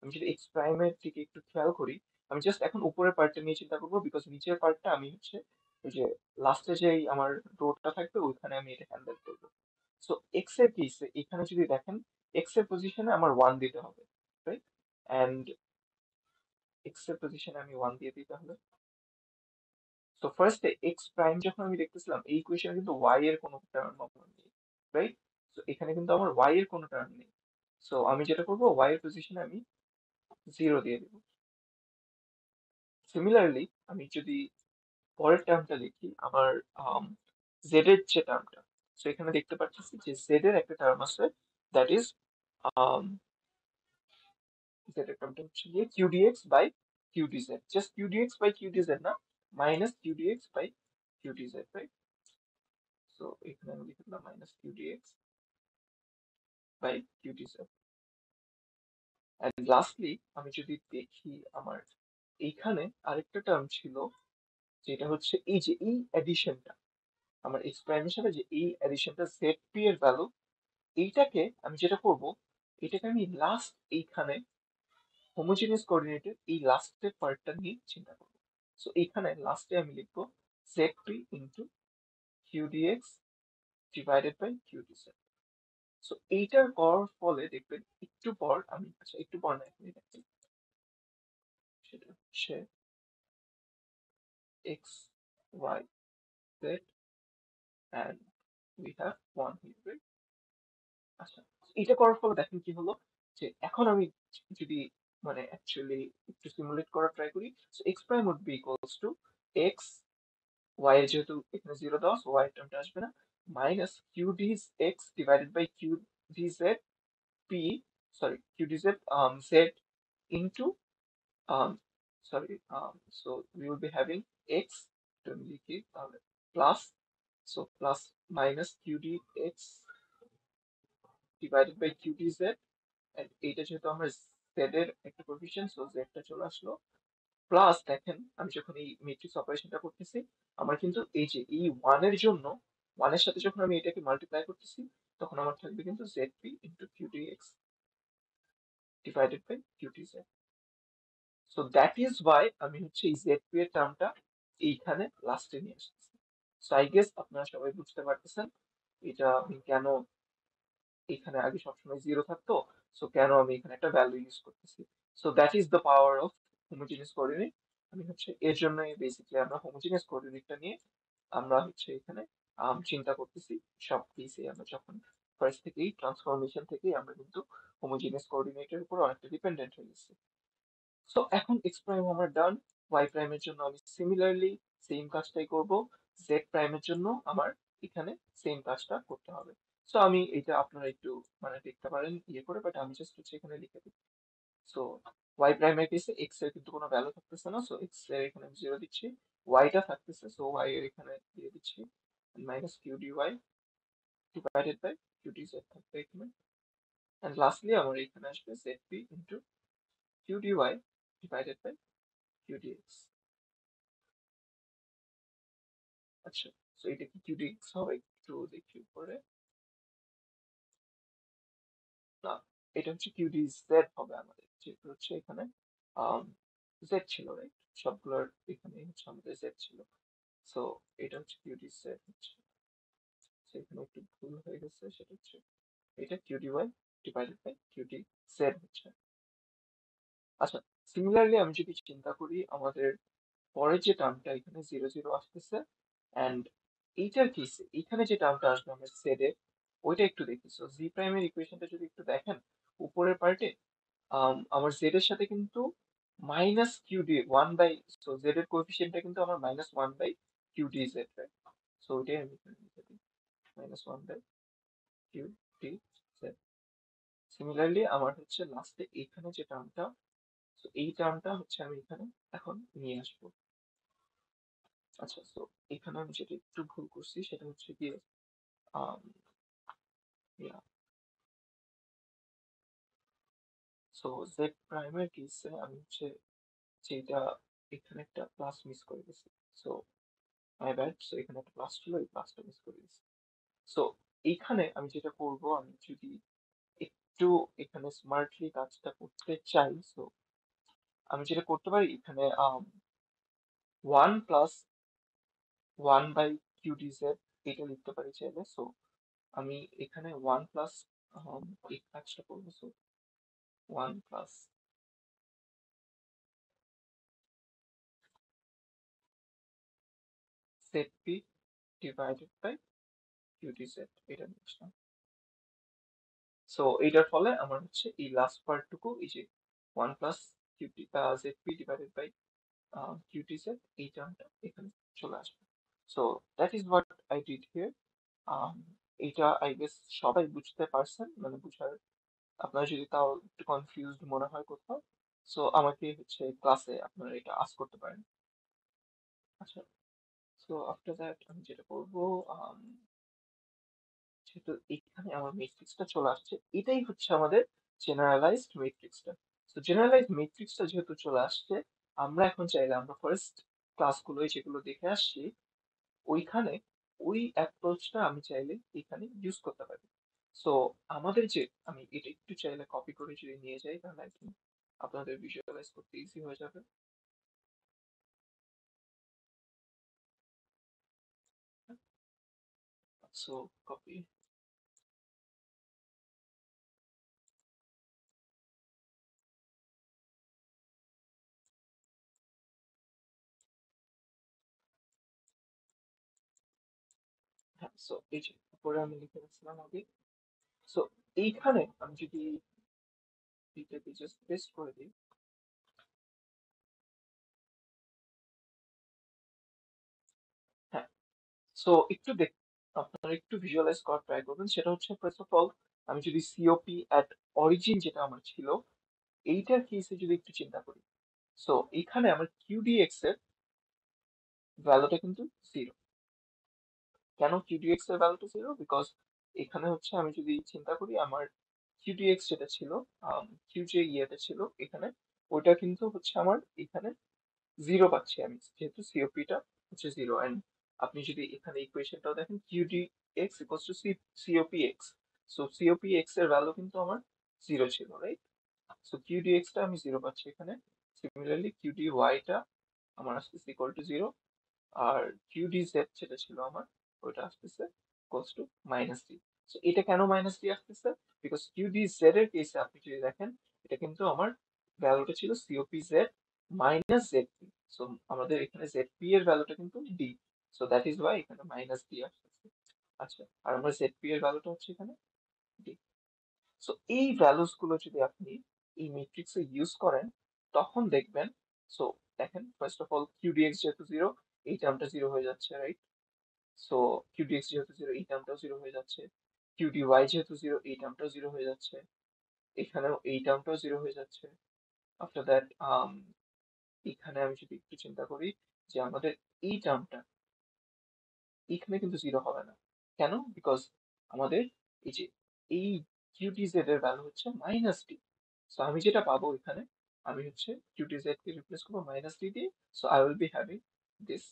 আমি যদি এক্স প্রাইমের দিকে একটু খেয়াল করি, আমি জাস্ট এখন উপরের পার্টটা নিয়ে চিন্তা করব বিকজ নিচের পার্টটা আমি হচ্ছে ওই যে লাস্টে যে আমার রোডটা থাকবে, ওইখানে আমি এটা হ্যান্ডেল করব। সো এক্সের কেসে এখানে যদি দেখেন এক্সের পজিশনে আমার ওয়ান দিতে হবে রাইট অ্যান্ড এক্সের পজিশনে আমি ওয়ান দিয়ে দিই তাহলে। সো ফার্স্টে এক্স প্রাইম যখন আমি দেখতেছিলাম, এই ইকুয়েশনে কিন্তু ওয়াই এর কোনো টার্ম আমার নেই রাইট সো এখানে কিন্তু আমার ওয়াই এর কোনো টার্ম নেই। সো আমি যেটা করব ওয়াই এর পজিশনে আমি জিরো দিয়ে দেবো। সিমিলারলি আমি যদি পরের টার্মটা লিখি, আমার জেড এর যে টার্মটা সো এখানে দেখতে পাচ্ছি যে জেড এর একটা টার্ম আছে দ্যাট ইজ জেড এর টার্মটা হচ্ছে গিয়ে q dx by q dz just q dx by q dz না minus q dx by q dz right so এখানে আমি লিখে দিলাম minus q dx by q dz and lastly আমি যদি দেখি আমার এইখানে আরেকটা টার্ম ছিল, যেটা হচ্ছে এই যে এই অ্যাডিশনটা আমার এক্স প্রাইমের সাথে যে এই অ্যাডিশনটা জেড পি এর ভ্যালু এইটাকে আমি যেটা করব, এটাকে আমি লাস্ট এইখানে হোমোজিনিয়াস কোঅর্ডিনেটের এই লাস্টের পার্টটা নিয়ে চিন্তা করব। সো এইখানে লাস্টে আমি লিখব z p into q dx divided by q dz so এইটা করার ফলে দেখবেন একটু পর আমি আচ্ছা একটু পর না এখনই দেখছি সেটা হচ্ছে x y z and we have one here আচ্ছা এটা করার ফলে দেখেন কি হলো? যে এখন আমি যদি মানে অ্যাকচুয়ালি একটু সিমুলেট করার ট্রাই করি so x prime would be equals to x y এর যেহেতু এখানে জিরো সো ওয়াই টার্মটা আসবে না। Minus q dz x divided by q d z p sorry q d z z into sorry um, so we will be having x to লিখি তাহলে plus so plus minus qdx divided by qdz and এইটা যেহেতু আমরা z এর একটা coefficient so z টা চলে আসলো প্লাস দেখেন আমি যখন এই ম্যাট্রিক্স অপারেশনটা করতেছি আমার কিন্তু এই যে এই ওয়ানের জন্য ওয়ানের সাথে যখন আমি এটাকে মাল্টিপ্লাই করতেছি, তখন আমার থাকবে কিন্তু zp into qdx divided by qdz so that is why আমি হচ্ছে এই zp এর টার্মটা এইখানে লাস্টে নিয়ে আসতেছি সো আই গেস আপনারা সবাই বুঝতে পারতেছেন এটা আমি কেন এখানে আগে সবসময় জিরো থাকতো সো কেন আমি এখানে একটা ভ্যালু ইউজ করতেছি। So that is the power of homogeneous coordinate আমি হচ্ছে এর জন্য বেসিক্যালি আমরা হোমোজিনিয়াস কোঅর্ডিনেটটা নিয়ে আমরা হচ্ছে এখানে চিন্তা করতেছি, সব কেসে আমরা যখন ফার্স্ট থেকেই ট্রান্সফরমেশন থেকেই আমরা কিন্তু হোমোজিনিয়াস কোঅর্ডিনেটের উপর অনেকটা ডিপেন্ডেন্ট হয়ে গেছি। সো এখন এক্স প্রাইম আমার ডান ওয়াই প্রাইমের জন্য আমি সিমিলারলি সেম কাজটাই করব জেড প্রাইমের জন্য আমার এখানে সেম কাজটা করতে হবে। সো আমি এটা আপনারা একটু মানে দেখতে পারেন ইয়ে করে বাট আমি জাস্ট হচ্ছে এখানে লিখে দিই। সো ওয়াই প্রাইমের কেসে এক্সের কিন্তু কোনো ভ্যালু থাকতেছে না সো এক্সের এখানে জিরো দিচ্ছি ওয়াইটা থাকতেছে সো ওয়াই এর এখানে দিয়ে দিচ্ছি। D y divided by q d থাকবে এখানে অ্যান্ড লাস্টলি আমার এখানে আসবে y divided by q d x আচ্ছা সো এটা কি ডি হবে? একটু দেখি উপরে না, এটা হচ্ছে জেড হবে আমাদের, যেহেতু হচ্ছে এখানে জেড ছিল রাইট সবগুলোর এখানে হচ্ছে আমাদের জেড ছিল। সো এটা হচ্ছে কিউ ডি জেড হচ্ছে। সেখানে একটু ভুল হয়ে গেছে, সেটা হচ্ছে এটা q d y divided by q d z হচ্ছে। আচ্ছা সিমিলারলি আমি যদি চিন্তা করি, আমাদের পরের যে টার্মটা এখানে জিরো জিরো আসতেছে অ্যান্ড এইটার কেসে এখানে যে টার্মটা আসবে আমরা এর, ওইটা একটু দেখি। সো জি প্রাইমের ইকুয়েশনটা যদি একটু দেখেন, উপরের পার্টে আমার জেড এর সাথে কিন্তু minus q d one by so z এর কোএফিসিয়েন্টটা কিন্তু আমার minus one by q d z right so ওইটাই আমি এখানে লিখে দিই minus one by q d z similarly আমার হচ্ছে লাস্টে এইখানে যে টার্মটা তো এই টার্মটা হচ্ছে আমি এখানে এখন নিয়ে আসব। আচ্ছা তো এখানে আমি যেটা একটু ভুল করছি, সেটা হচ্ছে গিয়ে সো জেড প্রাইমের কেসে আমি হচ্ছে যেটা এখানে একটা প্লাস মিস করে গেছি। সো মাই ব্যাড সো এখানে একটা প্লাস ছিল এই প্লাসটা মিস করে গেছি সো এইখানে আমি যেটা করব, আমি যদি একটু এখানে স্মার্টলি কাজটা করতে চাই সো আমি যেটা করতে পারি, এখানে one plus one by q d z এটা লিখতে পারি চাইলে। সো আমি এখানে ওয়ান প্লাস এই কাজটা করব so one plus set p divided by q d এটা লিখলাম সো এইটার ফলে আমার হচ্ছে এই লাস্ট পার্টটুকু এই যে one plus qt z p divided by qt z এই টার্মটা এখানে চলে আসবে। So that is what I did here এইটা আই গেস সবাই বুঝতে পারছেন মানে বুঝার, আপনারা যদি তাও একটু কনফিউজড মনে হয় কোথাও। সো আমাকে হচ্ছে ক্লাসে আপনারা এটা আস করতে পারেন। আচ্ছা। সো আফটার দ্যাট আমি যেটা করব যেহেতু এখানে আমার ম্যাট্রিক্সটা চলে আসছে, এটাই হচ্ছে আমাদের জেনারেলাইজড ম্যাট্রিক্সটা তো জেনারেলাইজড ম্যাট্রিক্সটা যেহেতু চলে আসছে, আমরা এখন চাইলে আমরা ফার্স্ট ক্লাসগুলোই যেগুলো দেখে আসছি, ওইখানে ওই অ্যাপ্রোচটা আমি চাইলে এখানে ইউজ করতে পারি। সো আমাদের যে, আমি এটা একটু চাইলে কপি করে যদি নিয়ে যাই, তাহলে থিঙ্ক আপনাদের ভিজুয়ালাইজ করতে ইজি হয়ে যাবে। কপি হ্যাঁ সো এই যে উপরে আমি লিখে রাখছিলাম আগে। সো এইখানে আমি যদি এটাকে জাস্ট পেস্ট করে দিই। হ্যাঁ সো একটু দেখ আপনারা একটু ভিজুয়ালাইজ করার ট্রাই করবেন। সেটা হচ্ছে ফার্স্ট অফ অল আমি যদি সিওপি অ্যাট অরিজিন যেটা আমার ছিল, এইটার কেসে যদি একটু চিন্তা করি। সো এখানে আমার কিউডিএক্স এর ভ্যালুটা কিন্তু জিরো কেন কিউডিএক্স এর ভ্যালুটা জিরো বিকজ এখানে হচ্ছে, আমি যদি চিন্তা করি, আমার কিউডিএক্স যেটা ছিল কিউ যে ইয়েটা ছিল, এখানে ওইটা কিন্তু হচ্ছে আমার এখানে জিরো পাচ্ছি আমি। যেহেতু সিওপিটা হচ্ছে জিরো অ্যান্ড আপনি যদি এখানে ইকুয়েশনটাও দেখেন QD X equals to COP X so COP এক্সের ভ্যালু কিন্তু আমার জিরো ছিল রাইট সো কিউডি এক্সটা আমি জিরো পাচ্ছি এখানে। সিমিলারলি কিউডি ওয়াইটা আমার আসছে ইকুয়াল টু জিরো আর কিউ ডি জেড যেটা ছিল আমার, ওটা আসতেছে equals to minus d so এটা কেন মাইনাস ডি আসতেছে? বিকজ কিউ ডি জেড এর কেসে আপনি যদি দেখেন, এটা কিন্তু আমার ভ্যালুটা ছিল COP z minus z p so আমাদের এখানে জেড পি এর ভ্যালুটা কিন্তু d so that is why এখানে মাইনাস ডি আসতেছে আচ্ছা আর আমার জেড পি এর ভ্যালুটা হচ্ছে এখানে ডি সো এই ভ্যালুসগুলো যদি আপনি এই ম্যাট্রিক্সে ইউজ করেন, তখন দেখবেন সো দেখেন ফার্স্ট অফ অল কিউডিএক্স যেহেতু জিরো এই টার্মটা জিরো হয়ে যাচ্ছে রাইট সো কিউডিএক্স যেহেতু জিরো এই টার্মটাও জিরো হয়ে যাচ্ছে। কিউডিওয়াই যেহেতু জিরো এই টার্মটাও জিরো হয়ে যাচ্ছে। এখানেও এই টার্মটাও জিরো হয়ে যাচ্ছে। আফটার দ্যাট এখানে আমি যদি একটু চিন্তা করি যে আমাদের এই টার্মটা এখানে কিন্তু জিরো হবে না। কেন? বিকজ আমাদের এই যে, এই কিউটি জেড এর ভ্যালু হচ্ছে মাইনাস ডি সো আমি যেটা পাবো এখানে, আমি হচ্ছে কিউটি জেড কে রিপ্লেস করব মাইনাস ডি দিয়ে। So I will be having this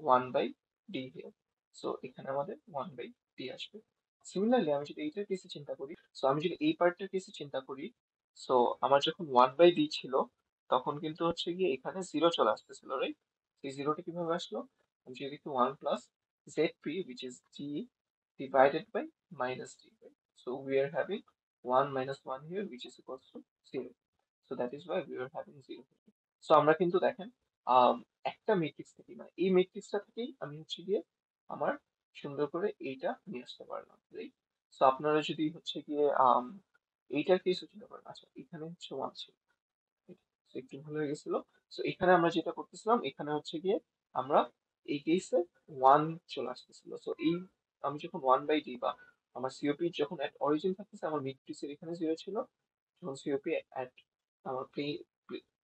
one by d here so এখানে আমাদের ওয়ান বাই ডি আসবে। সিমিলারলি আমি যদি এইটার কেসে চিন্তা করি সো আমি যদি এই পার্টটার কেসে চিন্তা করি সো আমার যখন ওয়ান বাই ডি ছিল, তখন কিন্তু হচ্ছে গিয়ে এখানে জিরো চলে আসতেছিল রাইট সেই জিরোটা কীভাবে আসলো? আমি যদি দেখি one plus zp which is g divided by minus d right? so, we are having 1 minus 1 here, which is equals to 0 so, that is why we are having 0 here. so, আমরা কিন্তু দেখেন একটা ম্যাট্রিক্স থেকে মানে এই ম্যাট্রিক্সটা থেকেই আমি হচ্ছে গিয়ে আমার সুন্দর করে এইটা নিয়ে আসতে পারলাম রাইট সো আপনারা যদি হচ্ছে গিয়ে এইটার কেসও চিন্তা করেন আচ্ছা এখানে হচ্ছে ওয়ান ছিল একটু ভুল হয়ে গেছিল সো এখানে আমরা যেটা করতেছিলাম, এখানে হচ্ছে গিয়ে আমরা এই কেসে ওয়ান চলে আসতেছিল। সো এই আমি যখন ওয়ান বাই ডি বা আমার সিওপি যখন অ্যাট অরিজিন থাকতেছে, আমার মিডপিসের এখানে জিরো ছিল। যখন সিওপি অ্যাট আমার প্লে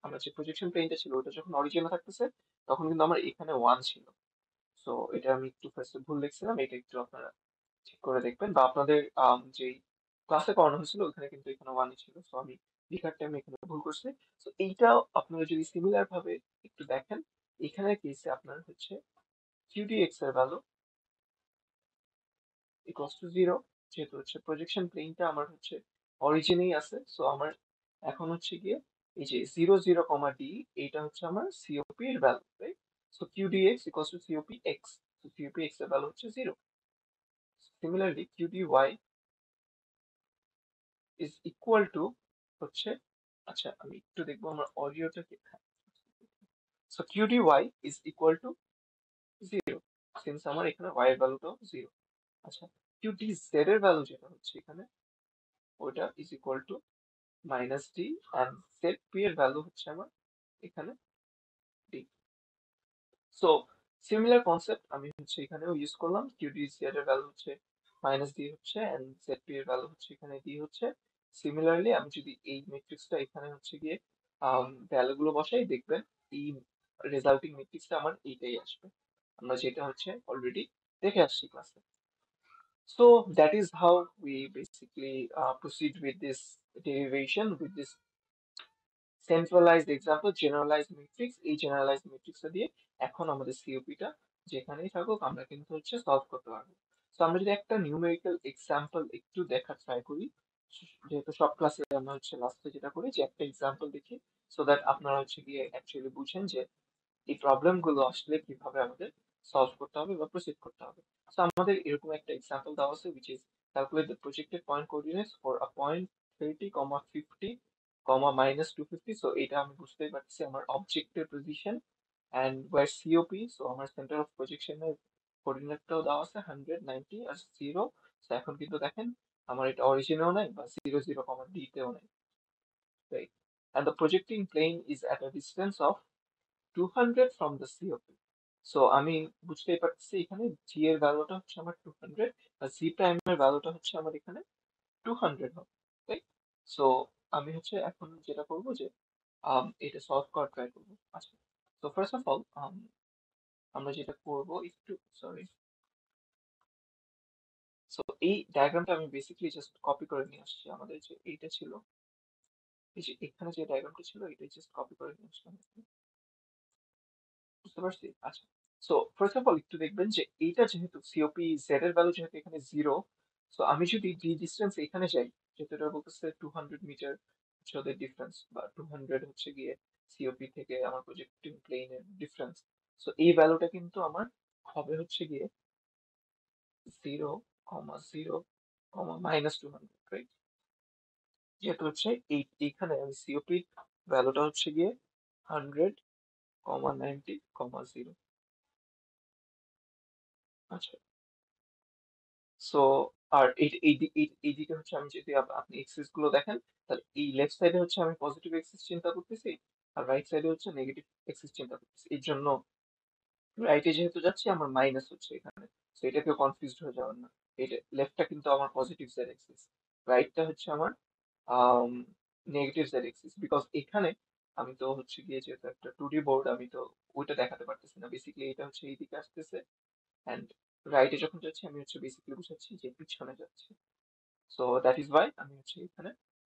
আমার যে প্রজেকশন প্লেনটা ছিল, ওটা যখন অরিজিনে থাকতেছে, তখন কিন্তু আমার এখানে ওয়ান ছিল। সো এটা আমি একটু ফার্স্টে ভুল দেখছিলাম, এটা একটু আপনারা ঠিক করে দেখবেন। বা আপনাদের যে ক্লাসে করানো হয়েছিল, ওখানে কিন্তু এখানে ওয়ানই ছিল। সো আমি লেখার টাইমে এখানে ভুল করছি। সো এইটাও আপনারা যদি সিমিলার ভাবে একটু দেখেন এখানে কেসে আপনার হচ্ছে QDX এর ভ্যালু ইকুয়ালস টু জিরো যেহেতু হচ্ছে প্রজেকশন প্লেনটা আমার হচ্ছে অরিজিনেই আছে সো আমার এখন হচ্ছে গিয়ে এই যে জিরো জিরো কমা ডি হচ্ছে আমার সিওপি এর value right so QDX equals to COP x so COP এক্সের ভ্যালু হচ্ছে zero similarly QDY is equal to হচ্ছে আচ্ছা আমি একটু দেখব আমার অডিওটা কি so QDY is equal to zero since আমার এখানে y এর ভ্যালুটাও জিরো আচ্ছা QD z এর ভ্যালু যেটা হচ্ছে এখানে, ওটা is equal to minus d and z p এর ভ্যালু হচ্ছে আমার এখানে ডি সো সিমিলার কনসেপ্ট আমি হচ্ছে এখানেও ইউজ করলাম। QD z এর ভ্যালু হচ্ছে মাইনাস ডি হচ্ছে অ্যান্ড জেড পি এর ভ্যালু হচ্ছে এখানে ডি হচ্ছে। সিমিলারলি আমি যদি এই ম্যাট্রিক্সটা এখানে হচ্ছে গিয়ে ভ্যালুগুলো বসাই, দেখবেন এই রেজাল্টিং ম্যাট্রিক্সটা আমার এইটাই আসবে। আমরা যেটা হচ্ছে অলরেডি দেখে আসছি ক্লাসে that is how we basically uh, proceed with this derivation with this centralized example generalized matrix. এই generalized matrix দিয়ে এখন আমাদের সিওপিটা যেখানেই থাকুক আমরা কিন্তু হচ্ছে সলভ করতে পারব। তো আমরা যদি একটা নিউমেরিক্যাল এক্সাম্পল একটু দেখার ট্রাই করি যেহেতু সব ক্লাসে আমরা হচ্ছে লাস্টে যেটা করি যে একটা এক্সাম্পল দেখি সো দ্যাট আপনারা হচ্ছে গিয়ে অ্যাকচুয়ালি বুঝেন যে এই প্রবলেমগুলো আসলে কীভাবে আমাদের সলভ করতে হবে বা প্রসিড করতে হবে। সো আমাদের এরকম একটা এক্সাম্পল দেওয়া আছে, which is calculate the projected point coordinates for a point 30 comma 50 comma minus 250 so এটা আমি বুঝতেই পারছি আমার অবজেক্টের position and where COP so আমার সেন্টার অফ প্রজেকশনের কোঅর্ডিনেটটাও দেওয়া আছে 190 আর 0 সো এখন কিন্তু দেখেন আমার এটা অরিজিনেও নাই বা 0 0 কমা ডি তেও নাই। Right and the projecting plane is at a distance of 200 from the COP so আমি বুঝতেই পারছি এখানে জি এর ভ্যালুটা হচ্ছে আমার টু হান্ড্রেড আর জি প্রাইম এর ভ্যালুটা হচ্ছে আমার এখানে টু হান্ড্রেড হবে রাইট সো আমি হচ্ছে এখন যেটা করব যে এটা সলভ করার ট্রাই করব। আচ্ছা তো ফার্স্ট অফ অল আমরা যেটা করব একটু সরি সো এই ডায়াগ্রামটা আমি বেসিক্যালি জাস্ট কপি করে নিয়ে আসছি। আমাদের যে এইটা ছিল, এই যে এখানে যে ডায়াগ্রামটা ছিল এটাই জাস্ট কপি করে নিয়ে আসলাম। বুঝতে পারছি। আচ্ছা সো ফার্স্ট অফ অল একটু দেখবেন যে এইটা যেহেতু সিওপি জেড এর ভ্যালু যেহেতু এখানে জিরো সো আমি যদি ডি ডিস্টেন্স এখানে যাই, যেহেতু এটা বলতেছে টু হান্ড্রেড মিটার হচ্ছে ওদের ডিফারেন্স বা টু হান্ড্রেড হচ্ছে গিয়ে সিওপি থেকে আমার প্রজেক্টিং প্লেনের ডিফারেন্স সো এই ভ্যালুটা কিন্তু আমার হবে হচ্ছে গিয়ে zero comma zero comma minus two hundred right যেহেতু হচ্ছে এই এইখানে আমি সিওপি ভ্যালুটা হচ্ছে গিয়ে hundred comma ninety, comma zero. আচ্ছা। সো, আর এই এই দিক- এই এই দিকে হচ্ছে আমি যদি আপ- আপনি এক্সিসগুলো দেখেন, তাহলে এই লেফট সাইডে হচ্ছে আমি পজিটিভ এক্সিস চিন্তা করতেছি, আর রাইট সাইডে হচ্ছে নেগেটিভ এক্সিস চিন্তা করতেছি। এর জন্য রাইটে যেহেতু যাচ্ছি, আমার মাইনাস হচ্ছে এখানে। তো এটা কেউ কনফিউজড হয়ে যাবেন না। এটা লেফটটা কিন্তু আমার পজিটিভ জেড এক্সিস রাইটটা হচ্ছে আমার নেগেটিভ জেড এক্সিস বিকজ এখানে আমি তো হচ্ছে গিয়ে যেহেতু একটা টু ডি বোর্ড আমি তো ওইটা দেখাতে পারতেছি না। বেসিক্যালি এটা হচ্ছে এই দিকে আসতেছে অ্যান্ড রাইটে যখন যাচ্ছি, আমি হচ্ছে বেসিক্যালি বুঝাচ্ছি যে পিছনে যাচ্ছে। সো দ্যাট ইজ ওয়াই আমি হচ্ছে এখানে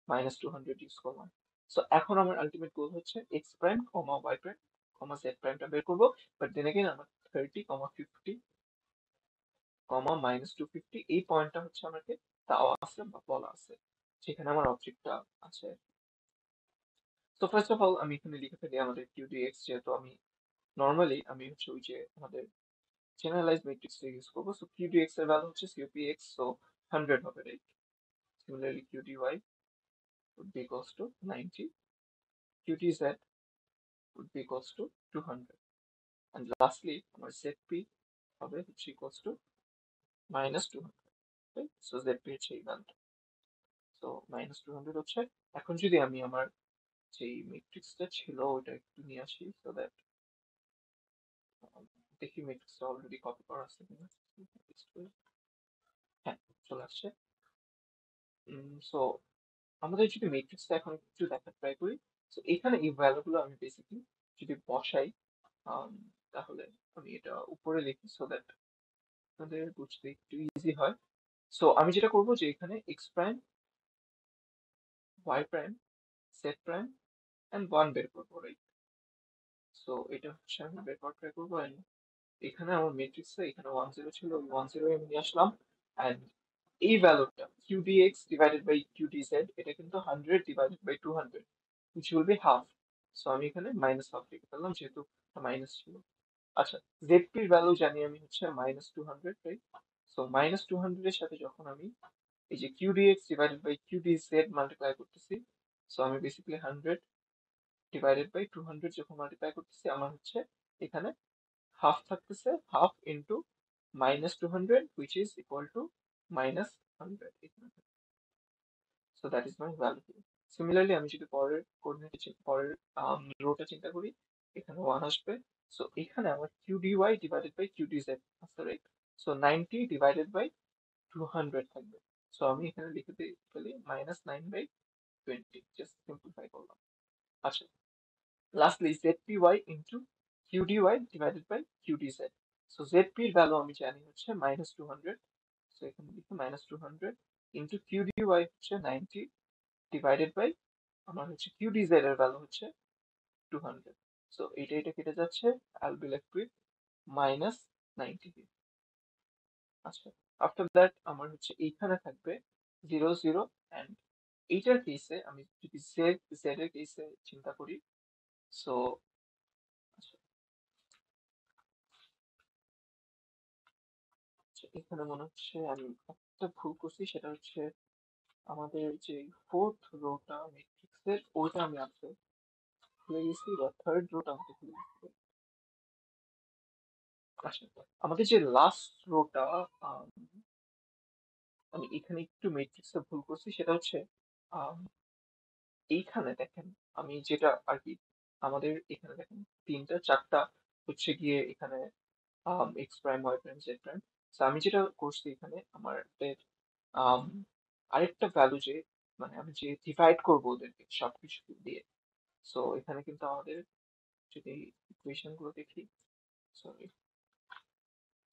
মাইনাস টু হান্ড্রেড ইউজ করলাম। সো এখন আমার আলটিমেট গোল হচ্ছে x prime comma y prime comma z প্রাইমটা বের করব। বাট দেন এগেন আমার thirty comma fifty comma minus two fifty এই পয়েন্টটা হচ্ছে আমাকে তাও আছে বা বলা আছে। সেখানে আমার অবজেক্টটা আছে। তো ফার্স্ট অফ অল আমি এখানে লিখে ফেলি আমাদের কিউডিএক্স যেহেতু আমি নর্মালি আমি হচ্ছে ওই যে আমাদের জেনারেলাইজ ম্যাট্রিক্সটা ইউজ করব। সো কিউডিএক্স এর ভ্যালু হচ্ছে সিওপিএক্স সো হান্ড্রেড হবে right similarly qdy would be equals to 90 qtz would be equals to 200 and lastly আমার zp হবে হচ্ছে equals to minus 200 right? So zp হচ্ছে এই ভ্যালুটা so, minus 200 হচ্ছে। এখন যদি আমি আমার যেই ম্যাট্রিক্সটা ছিল ওটা একটু নিয়ে আসি so that দেখি ম্যাট্রিক্সটা অলরেডি কপি করা আছে কিনা। হ্যাঁ চলে আসছে। সো আমাদের যদি ম্যাট্রিক্সটা এখন একটু দেখার ট্রাই করি তো এখানে এই ভ্যালুগুলো আমি বেসিক্যালি যদি বসাই তাহলে আমি এটা উপরে লিখি সো দ্যাট আপনাদের বুঝতে একটু ইজি হয়। সো আমি যেটা করব যে এখানে x prime y prime set prime and one বের করব রাইট সো এটা হচ্ছে আমি বের করার ট্রাই করব অ্যান্ড এখানে আমার ম্যাট্রিক্সে এখানে ওয়ান জিরো ছিল ওয়ান জিরো আমি নিয়ে আসলাম অ্যান্ড এই ভ্যালুটা qdx ডিভাইডেড বাই qdz এটা কিন্তু hundred divided by two hundred which will be half. So আমি এখানে মাইনাস হাফ লিখে ফেললাম, যেহেতু মাইনাস ছিল। আচ্ছা zp এর ভ্যালু জানি আমি হচ্ছে minus two hundred right so minus two hundred এর সাথে যখন আমি এই যে qdx divided by qdz multiply করতেছি সো আমি basically hundred divided by two hundred যখন মাল্টিপ্লাই করতেছি, আমার হচ্ছে এখানে হাফ থাকতেছে half into minus two hundred which is equal to minus hundred so that is my value similarly আমি যদি পরের কোঅর্ডিনেট পরের রোটা চিন্তা করি, এখানে ওয়ান আসবে। সো এখানে আমার q dy divided by q dz আসতে right so ninety divided by two hundred থাকবে। সো আমি এখানে লিখে দিই minus nine by twenty just simplify করলাম। আচ্ছা lastly z p y into q dy divided by q dz so z p এর value আমি জানি হচ্ছে মাইনাস টু হান্ড্রেড সো এখানে লিখি minus two hundred into dy হচ্ছে নাইনটি ডিভাইডেড বাই আমার হচ্ছে ডিজেড এর ভ্যালু হচ্ছে টু হান্ড্রেড সো এইটা এটা কেটে যাচ্ছে all be left with minus ninety আচ্ছা আফটার দ্যাট আমার হচ্ছে এইখানে থাকবে জিরো জিরো অ্যান্ড এইটার কেসে আমি যদি জেড জেড এর কেসে চিন্তা করি সো এখানে মনে হচ্ছে আমি একটা ভুল করছি, সেটা হচ্ছে আমাদের যে ফোর্থ রোটা ম্যাট্রিক্সের ওইটা আমি আনতে ভুলে গেছি, বা থার্ড রোটা আমাকে ভুলে গেছি। আচ্ছা আমাদের যে লাস্ট রোটা আমি এখানে একটু ম্যাট্রিক্সে ভুল করছি, সেটা হচ্ছে এইখানে দেখেন, আমি যেটা আর কি আমাদের এখানে দেখেন তিনটা, চারটা হচ্ছে গিয়ে এখানে x prime y prime z prime আমি যেটা করছি এখানে আমার আরেকটা ভ্যালু যে মানে আমি যে ডিভাইড করব ওদেরকে সবকিছু দিয়ে। সো এখানে কিন্তু আমাদের যদি ইকুয়েশনগুলো দেখি সরি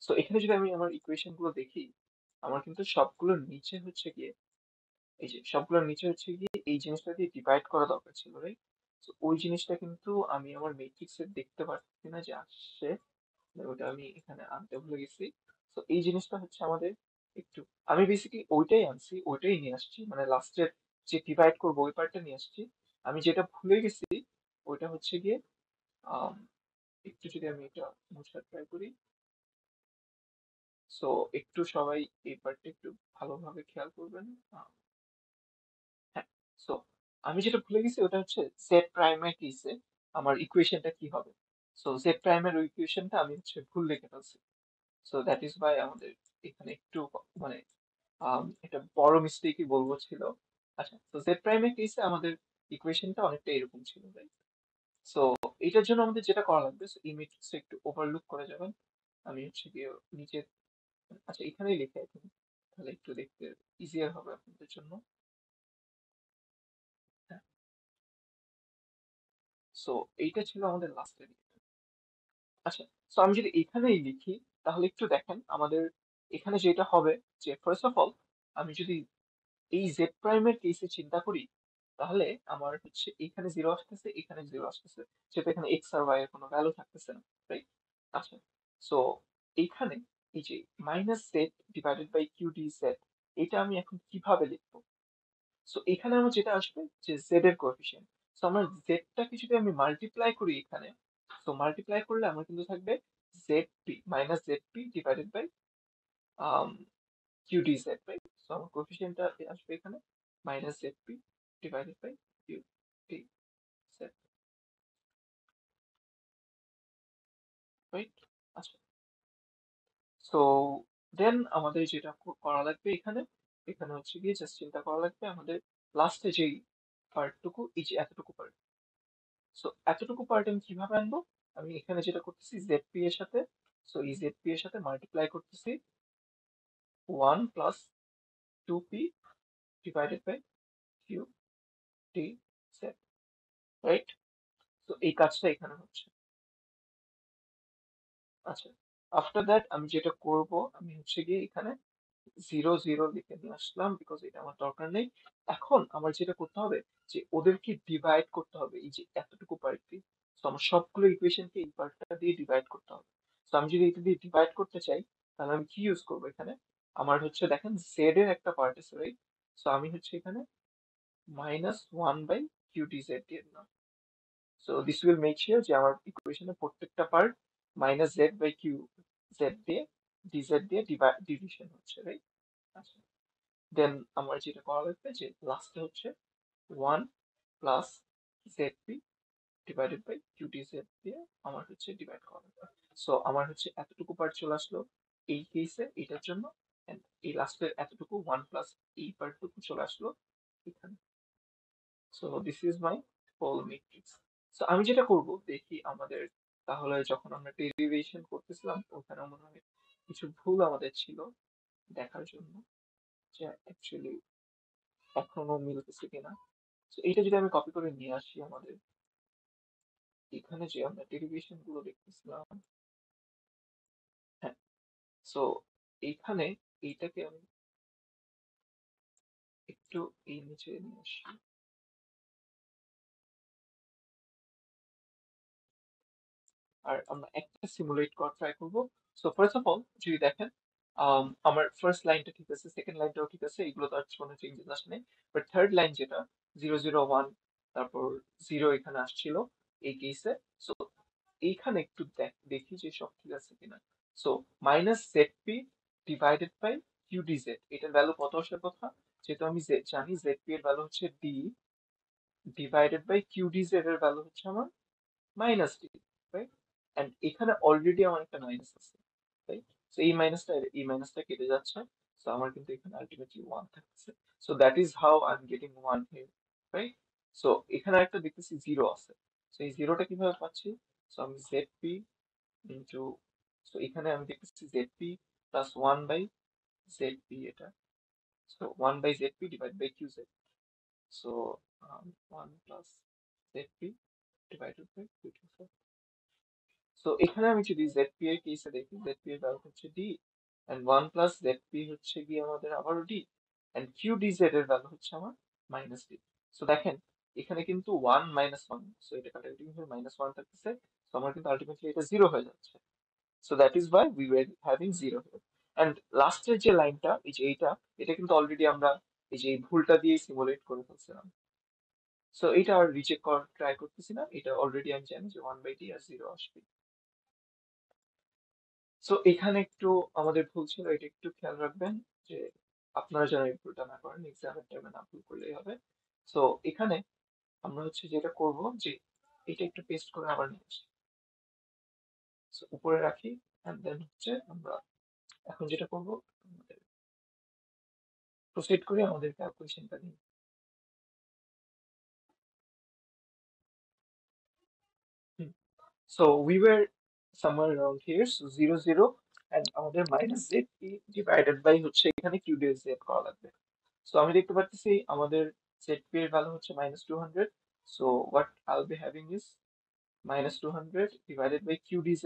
সো এখানে যদি আমি আমার ইকুয়েশনগুলো দেখি, আমার কিন্তু সবগুলোর নিচে হচ্ছে গিয়ে, এই যে সবগুলোর নিচে হচ্ছে গিয়ে এই জিনিসটা দিয়ে ডিভাইড করা দরকার ছিল রাইট ওই জিনিসটা কিন্তু আমি আমার ম্যাট্রিক্সে দেখতে পাচ্ছি না যে আসছে। ওটা আমি এখানে আনতে ভুলে গেছি। তো এই জিনিসটা হচ্ছে আমাদের একটু, আমি বেসিক্যালি ওইটাই আনছি, ওইটাই নিয়ে আসছি। মানে লাস্টের যে ডিভাইড করব, ওই পার্টটা নিয়ে আসছি। আমি যেটা ভুলে গেছি, ওইটা হচ্ছে গিয়ে একটু যদি আমি এটা মোছার ট্রাই করি। সো একটু সবাই এই পার্টটা একটু ভালোভাবে খেয়াল করবেন। হ্যাঁ সো আমি যেটা ভুলে গেছি, ওটা হচ্ছে জেড প্রাইমের কেসে আমার ইকুয়েশনটা কি হবে? সো জেড প্রাইমের ইকুয়েশনটা আমি হচ্ছে ভুল লিখে ফেলছি। সো দ্যাট ইজ বাই আমাদের এখানে একটু মানে এটা বড় মিস্টেকই বলব ছিল। আচ্ছা তো জেড প্রাইমের কেসে আমাদের ইকুয়েশনটা অনেকটা এরকম ছিল রাইট সো এটার জন্য আমাদের যেটা করা লাগবে সো এই ম্যাট্রিক্সটা একটু ওভারলুক করে যাবেন। আমি হচ্ছে গিয়ে নিচে আচ্ছা এখানেই লিখে তাহলে একটু দেখতে ইজিয়ার হবে আপনাদের জন্য। সো এইটা ছিল আমাদের লাস্টের আচ্ছা সো আমি যদি এখানেই লিখি, তাহলে একটু দেখেন আমাদের এখানে যেটা হবে, যে ফার্স্ট অফ অল আমি যদি এই জেড প্রাইমের কেসে চিন্তা করি, তাহলে আমার হচ্ছে এখানে জিরো আসতেছে, এখানে জিরো আসতেছে। সেটা এখানে এক্স আর ওয়াই এর কোনো ভ্যালু থাকতেছে না রাইট আচ্ছা সো এইখানে এই যে minus z divided by q d z এটা আমি এখন কীভাবে লিখব? সো এখানে আমার যেটা আসবে, যে জেড এর কোএফিসিয়েন্ট সো আমার জেডটাকে যদি আমি মাল্টিপ্লাই করি এখানে। তো মাল্টিপ্লাই করলে আমার কিন্তু থাকবে z p minus z p divided by q d z right so আমার কোএফিসিয়েন্টটা আসবে এখানে minus z p divided by q d z right আচ্ছা। সো দেন আমাদের যেটা করা লাগবে এখানে এখানে হচ্ছে গিয়ে জাস্ট চিন্তা করা লাগবে আমাদের লাস্টে যেই পার্টটুকু এই যে এতটুকু পার্ট সো এতটুকু পার্ট আমি কীভাবে আনব? আমি এখানে যেটা করতেছি জেড পি এর সাথে সো এই জেড পি এর সাথে মাল্টিপ্লাই করতেছি one plus two p divided by q d z right তো এই কাজটা এখানে হচ্ছে। আচ্ছা আফটার দ্যাট আমি যেটা করব, আমি হচ্ছে গিয়ে এখানে জিরো জিরো লিখে নিয়ে আসলাম বিকজ এটা আমার দরকার নেই। এখন আমার যেটা করতে হবে যে ওদেরকে ডিভাইড করতে হবে। এই যে এতটুকু পার্ট দিয়ে। তো আমার সবগুলো ইকুয়েশনকে এই পার্টটা দিয়ে ডিভাইড করতে হবে। তো আমি যদি এটা দিয়ে ডিভাইড করতে চাই, তাহলে আমি কি ইউজ করব এখানে? আমার হচ্ছে দেখেন জেড এর একটা পার্ট আছে রাইট সো আমি হচ্ছে এখানে minus one by Q D Z দিয়ে দিলাম। So this will make sure যে আমার ইকুয়েশনের প্রত্যেকটা part minus Z by Q Z দিয়ে ডিজেড দিয়ে ডিভিশন হচ্ছে রাইট আচ্ছা। দেন আমার যেটা করা লাগবে যে লাস্টে হচ্ছে one plus z p divided by qt z দিয়ে আমার হচ্ছে ডিভাইড করা সো আমার হচ্ছে এতটুকু পার্ট চলে আসলো এই কেসে এটার জন্য এই লাস্টের এতটুকু ওয়ান প্লাস এই পার্টটুকু চলে আসলো এখানে। So this is my whole matrix so আমি যেটা করব, দেখি আমাদের তাহলে যখন আমরা ডেরিভেশন করতেছিলাম, ওখানে মনে হয় কিছু ভুল আমাদের ছিল দেখার জন্য, যে অ্যাকচুয়ালি এখনও মিলতেছে কিনা। তো এইটা যদি আমি কপি করে নিয়ে আসি আমাদের, এখানে যে আমরা ডেরিভেশনগুলো দেখতেছিলাম হ্যাঁ সো এইখানে এইটাকে আমি একটু এই নিচে নিয়ে আসি। আর আমরা একটা সিমুলেট করার ট্রাই করব। সো ফার্স্ট অফ অল যদি দেখেন আমার ফার্স্ট লাইনটা ঠিক আছে সেকেন্ড লাইনটাও ঠিক আছে, এগুলো তো আর কোনো চেঞ্জেস আসেনি। বাট থার্ড লাইন যেটা জিরো জিরো ওয়ান তারপর জিরো এখানে আসছিল, এই কেসে সো এইখানে একটু দেখ যে সব ঠিক আছে কিনা। So minus Z P divided by Q D Z এটার ভ্যালু কত আসার কথা? যেহেতু আমি জানি জেড পি এর ভ্যালু হচ্ছে D divided by Q D Z এর ভ্যালু হচ্ছে আমার মাইনাস ডি রাইট অ্যান্ড এখানে অলরেডি আমার একটা মাইনাস আছে রাইট সো এই মাইনাসটা এই মাইনাসটা কেটে যাচ্ছে। সো আমার কিন্তু এখানে আলটিমেটলি ওয়ান থাকছে so that is how I am getting one here right so এখানে একটা দেখতেছি জিরো আছে। সো এই জিরোটা কীভাবে পাচ্ছি? সো আমি জেড পি ইন্টু সো এখানে আমি দেখতেছি Z P plus one by Z P এটা so one by Z P divide by Q Z so one plus Z P by Q Z so এখানে আমি যদি জেডপি এর কেসে দেখি জেডপি এর ভ্যালু হচ্ছে D and one plus Z P হচ্ছে গিয়ে আমাদের আবারও ডি এন্ড ডি জেড এর ভ্যালু হচ্ছে আমার মাইনাস ডি সো দেখেন, এখানে কিন্তু ওয়ান মাইনাস ওয়ান সো এটা কাটাকাটি হয়ে মাইনাস ওয়ান থাকতেছে সো আমার কিন্তু আলটিমেটলি এটা জিরো হয়ে যাচ্ছে। So that is why we were having zero here and লাস্টের যে লাইনটা এই যে এইটা, এটা কিন্তু অলরেডি আমরা এই যে এই ভুলটা দিয়ে সিমুলেট করে ফেলছিলাম। সো এটা আর রিচেক করার ট্রাই করতেছি না, এটা অলরেডি আমি জানি যে one by D R zero আসবে। সো এখানে একটু আমাদের ভুল ছিল এটা একটু খেয়াল রাখবেন যে আপনারা যেন এই ভুলটা না করেন এক্সামের টাইমে না ভুল করলেই হবে। সো এখানে আমরা হচ্ছে যেটা করব যে এটা একটু পেস্ট করে আবার নিয়ে আসি। So, উপরে রাখি এন্ড দেন হচ্ছে আমরা এখন যেটা করব আমাদের প্রসিড করে আমাদের ক্যালকুলেশনটা নিই So we were somewhere around here. So 0, 0 and আমাদের minus z divided by হচ্ছে এখানে q দিয়ে z করা লাগবে। So আমি দেখতে পাচ্ছি আমাদের zp এর ভ্যালু হচ্ছে minus 200. So what I'll be having is minus 200 divided by q dz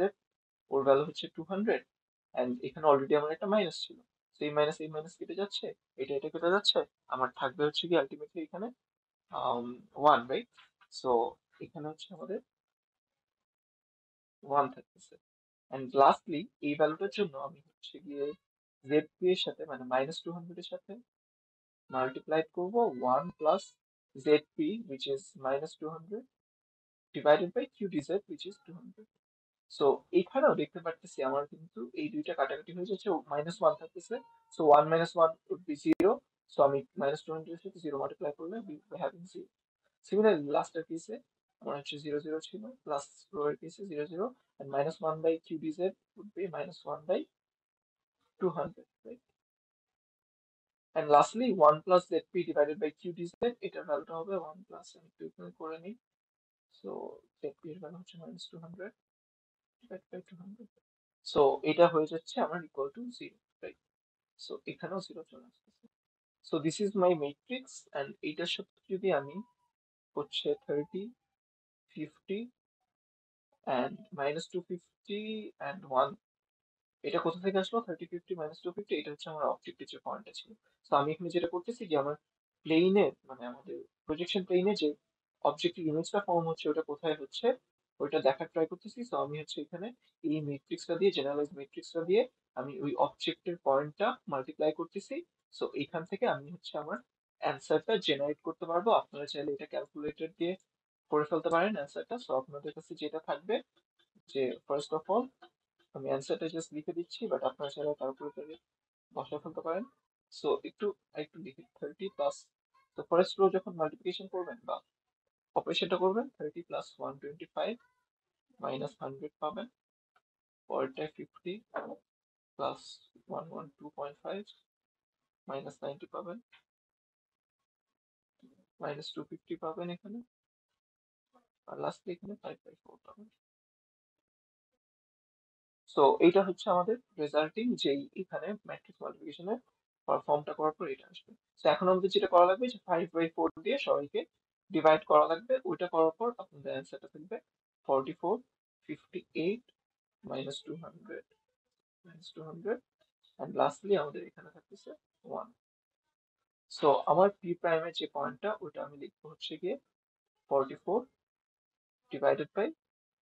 ওর ভ্যালু হচ্ছে 200 and এখানে অলরেডি আমার একটা মাইনাস ছিল সেই মাইনাস এই মাইনাস কেটে যাচ্ছে এটা এটা কেটে যাচ্ছে আমার থাকবে হচ্ছে কি আলটিমেটলি এখানে ওয়ান রাইট সো এখানে হচ্ছে আমাদের ওয়ান থাকতেছে। অ্যান্ড লাস্টলি এই ভ্যালুটার জন্য আমি হচ্ছে গিয়ে জেড পি এর সাথে মানে মাইনাস টু হান্ড্রেডের সাথে মাল্টিপ্লাই করব one plus Z P which is minus two hundred divided by Q D Z which is two hundred so এখানেও দেখতে পারতেছি আমার কিন্তু এই দুইটা কাটাকাটি হয়ে যাচ্ছে মাইনাস ওয়ান থাকতেছে। So one minus one would be zero so আমি মাইনাস টু হান্ড্রেড সাথে জিরো মাল্টিপ্লাই করলে হ্যাভিং জিরো সিমিলারলি লাস্টের কেসে আমার হচ্ছে জিরো জিরো ছিল প্লাস রো কেসে zero zero and minus 1 by q dz would be minus 1 by 200 right and lastly 1 plus zp divided by q dz এটার ভ্যালুটা হবে 1 plus আমি একটু করে নিই so zp এর ভ্যালু হচ্ছে minus 200 divided by 200 so এটা হয়ে যাচ্ছে আমার equal to 0 right so এখানেও 0 চলে আসছে so this is my matrix and এইটার সাথে যদি আমি হচ্ছে 30 50 and minus 250 and 1 এটা কোথা থেকে আসলো? Thirty fifty minus two fifty এটা হচ্ছে আমার অবজেক্টিভ যে পয়েন্টটা ছিল। তো আমি এখানে যেটা করতেছি যে আমার প্লেনে মানে আমাদের প্রজেকশন প্লেনে যে অবজেক্টিভ ইমেজটা ফর্ম হচ্ছে, ওটা কোথায় হচ্ছে, ওইটা দেখার ট্রাই করতেছি। তো আমি হচ্ছে এখানে এই মেট্রিক্সটা দিয়ে জেনারেলাইজ মেট্রিক্সটা দিয়ে আমি ওই অবজেক্টের পয়েন্টটা মাল্টিপ্লাই করতেছি। সো এইখান থেকে আমি হচ্ছে আমার অ্যান্সারটা জেনারেট করতে পারব। আপনারা চাইলে এটা ক্যালকুলেটর দিয়ে করে ফেলতে পারেন অ্যান্সারটা সো আপনাদের কাছে যেটা থাকবে, যে ফার্স্ট অফ অল আমি অ্যান্সারটা জাস্ট লিখে দিচ্ছি বাট আপনারা চাইলে ক্যালকুলেটরে বসা ফেলতে পারেন। সো একটু একটু লিখি থার্টি প্লাস তো ফার্স্ট রো যখন মাল্টিপ্লিকেশন করবেন বা অপারেশনটা করবেন thirty plus one twenty five minus hundred পাবেন পরেরটায় fifty plus one one two point five minus ninety পাবেন। মাইনাস টু ফিফটি পাবেন এখানে। আর লাস্টে এখানে ফাইভ বাই ফোর পাবেন সো এইটা হচ্ছে আমাদের রেজাল্টিং যেই এখানে ম্যাট্রিক্স মাল্টিপ্লিকেশনের ফর্মটা করার পর এটা আসবে। তো এখন আমাদের যেটা করা লাগবে যে ফাইভ বাই ফোর দিয়ে সবাইকে ডিভাইড করা লাগবে। ওইটা করার পর আপনাদের অ্যান্সারটা থাকবে forty four fifty eight minus two hundred minus two hundred and lastly আমাদের এখানে থাকতেছে ওয়ান সো আমার পি প্রাইমের যে পয়েন্টটা ওইটা আমি লিখব হচ্ছে গিয়ে forty four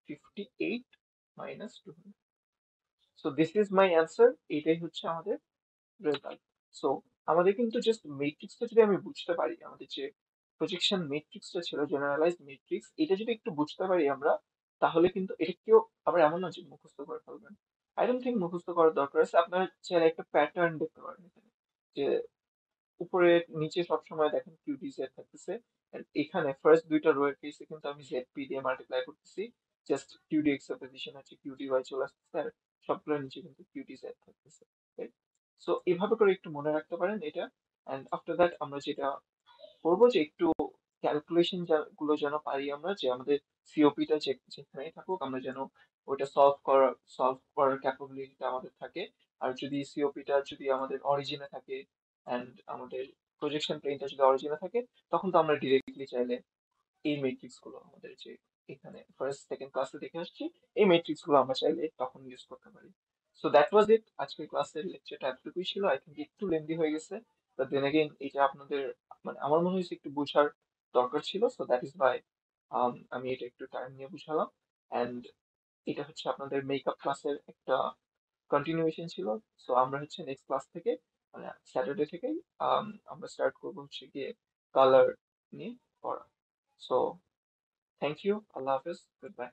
fifty eight minus two hundred so this is my answer এটাই হচ্ছে আমাদের রেজাল্ট সো আমাদের কিন্তু জাস্ট মেট্রিক্সটা যদি আমি বুঝতে পারি, আমাদের যে প্রজেকশন মেট্রিক্সটা ছিল জেনারেলাইজ মেট্রিক্স এটা যদি একটু বুঝতে পারি আমরা, তাহলে কিন্তু এটা কেউ আবার এমন না যে মুখস্থ করে ফেলবেন। আই ডোন্ট থিঙ্ক মুখস্থ করার দরকার আছে। আপনার চাইলে একটা প্যাটার্ন দেখতে পারেন যে উপরে নিচে সবসময় দেখেন কিউটি জেড থাকতেছে। এখানে ফার্স্ট দুইটা রো এর কেসে কিন্তু আমি জেড পি দিয়ে মাল্টিপ্লাই করতেছি। জাস্ট কিউডি এক্সের পজিশন আছে কিউডি ওয়াই চলে আসতেছে আর সবগুলোর নিচে কিন্তু কিউটি জেড থাকতেছে সো এভাবে করে একটু মনে রাখতে পারেন এটা। অ্যান্ড আফটার দ্যাট আমরা যেটা করব যে একটু ক্যালকুলেশনগুলো যেন পারি আমরা, যে আমাদের সিওপিটা যেখানেই থাকুক, আমরা যেন ওটা সলভ করার সলভ করার ক্যাপাবিলিটিটা আমাদের থাকে। আর যদি সিওপিটা যদি আমাদের অরিজিনে থাকে অ্যান্ড আমাদের প্রজেকশন প্লেনটা যদি অরিজিনে থাকে, তখন তো আমরা ডিরেক্টলি চাইলে এই মেট্রিক্সগুলো আমাদের যে এখানে ফার্স্ট সেকেন্ড ক্লাসে দেখে আসছি, এই মেট্রিক্সগুলো আমরা চাইলে তখন ইউজ করতে পারি। সো দ্যাট ওয়াজ ইট আজকের ক্লাসের লেকচারটা এতটুকুই ছিল। আই থিঙ্ক একটু লেন্দি হয়ে গেছে। বাট দেন এগেইন এটা আপনাদের মানে আমার মনে হয়েছে একটু বোঝার দরকার ছিল। সো দ্যাট ইজ বাই আমি এটা একটু টাইম নিয়ে বুঝালাম। অ্যান্ড এটা হচ্ছে আপনাদের মেকআপ ক্লাসের একটা কন্টিনিউয়েশন ছিল। সো আমরা হচ্ছে নেক্সট ক্লাস থেকে মানে স্যাটারডে থেকেই আমরা স্টার্ট করব হচ্ছে গিয়ে কালার নিয়ে পড়া। সো থ্যাংক ইউ আল্লাহ হাফেজ. Good bye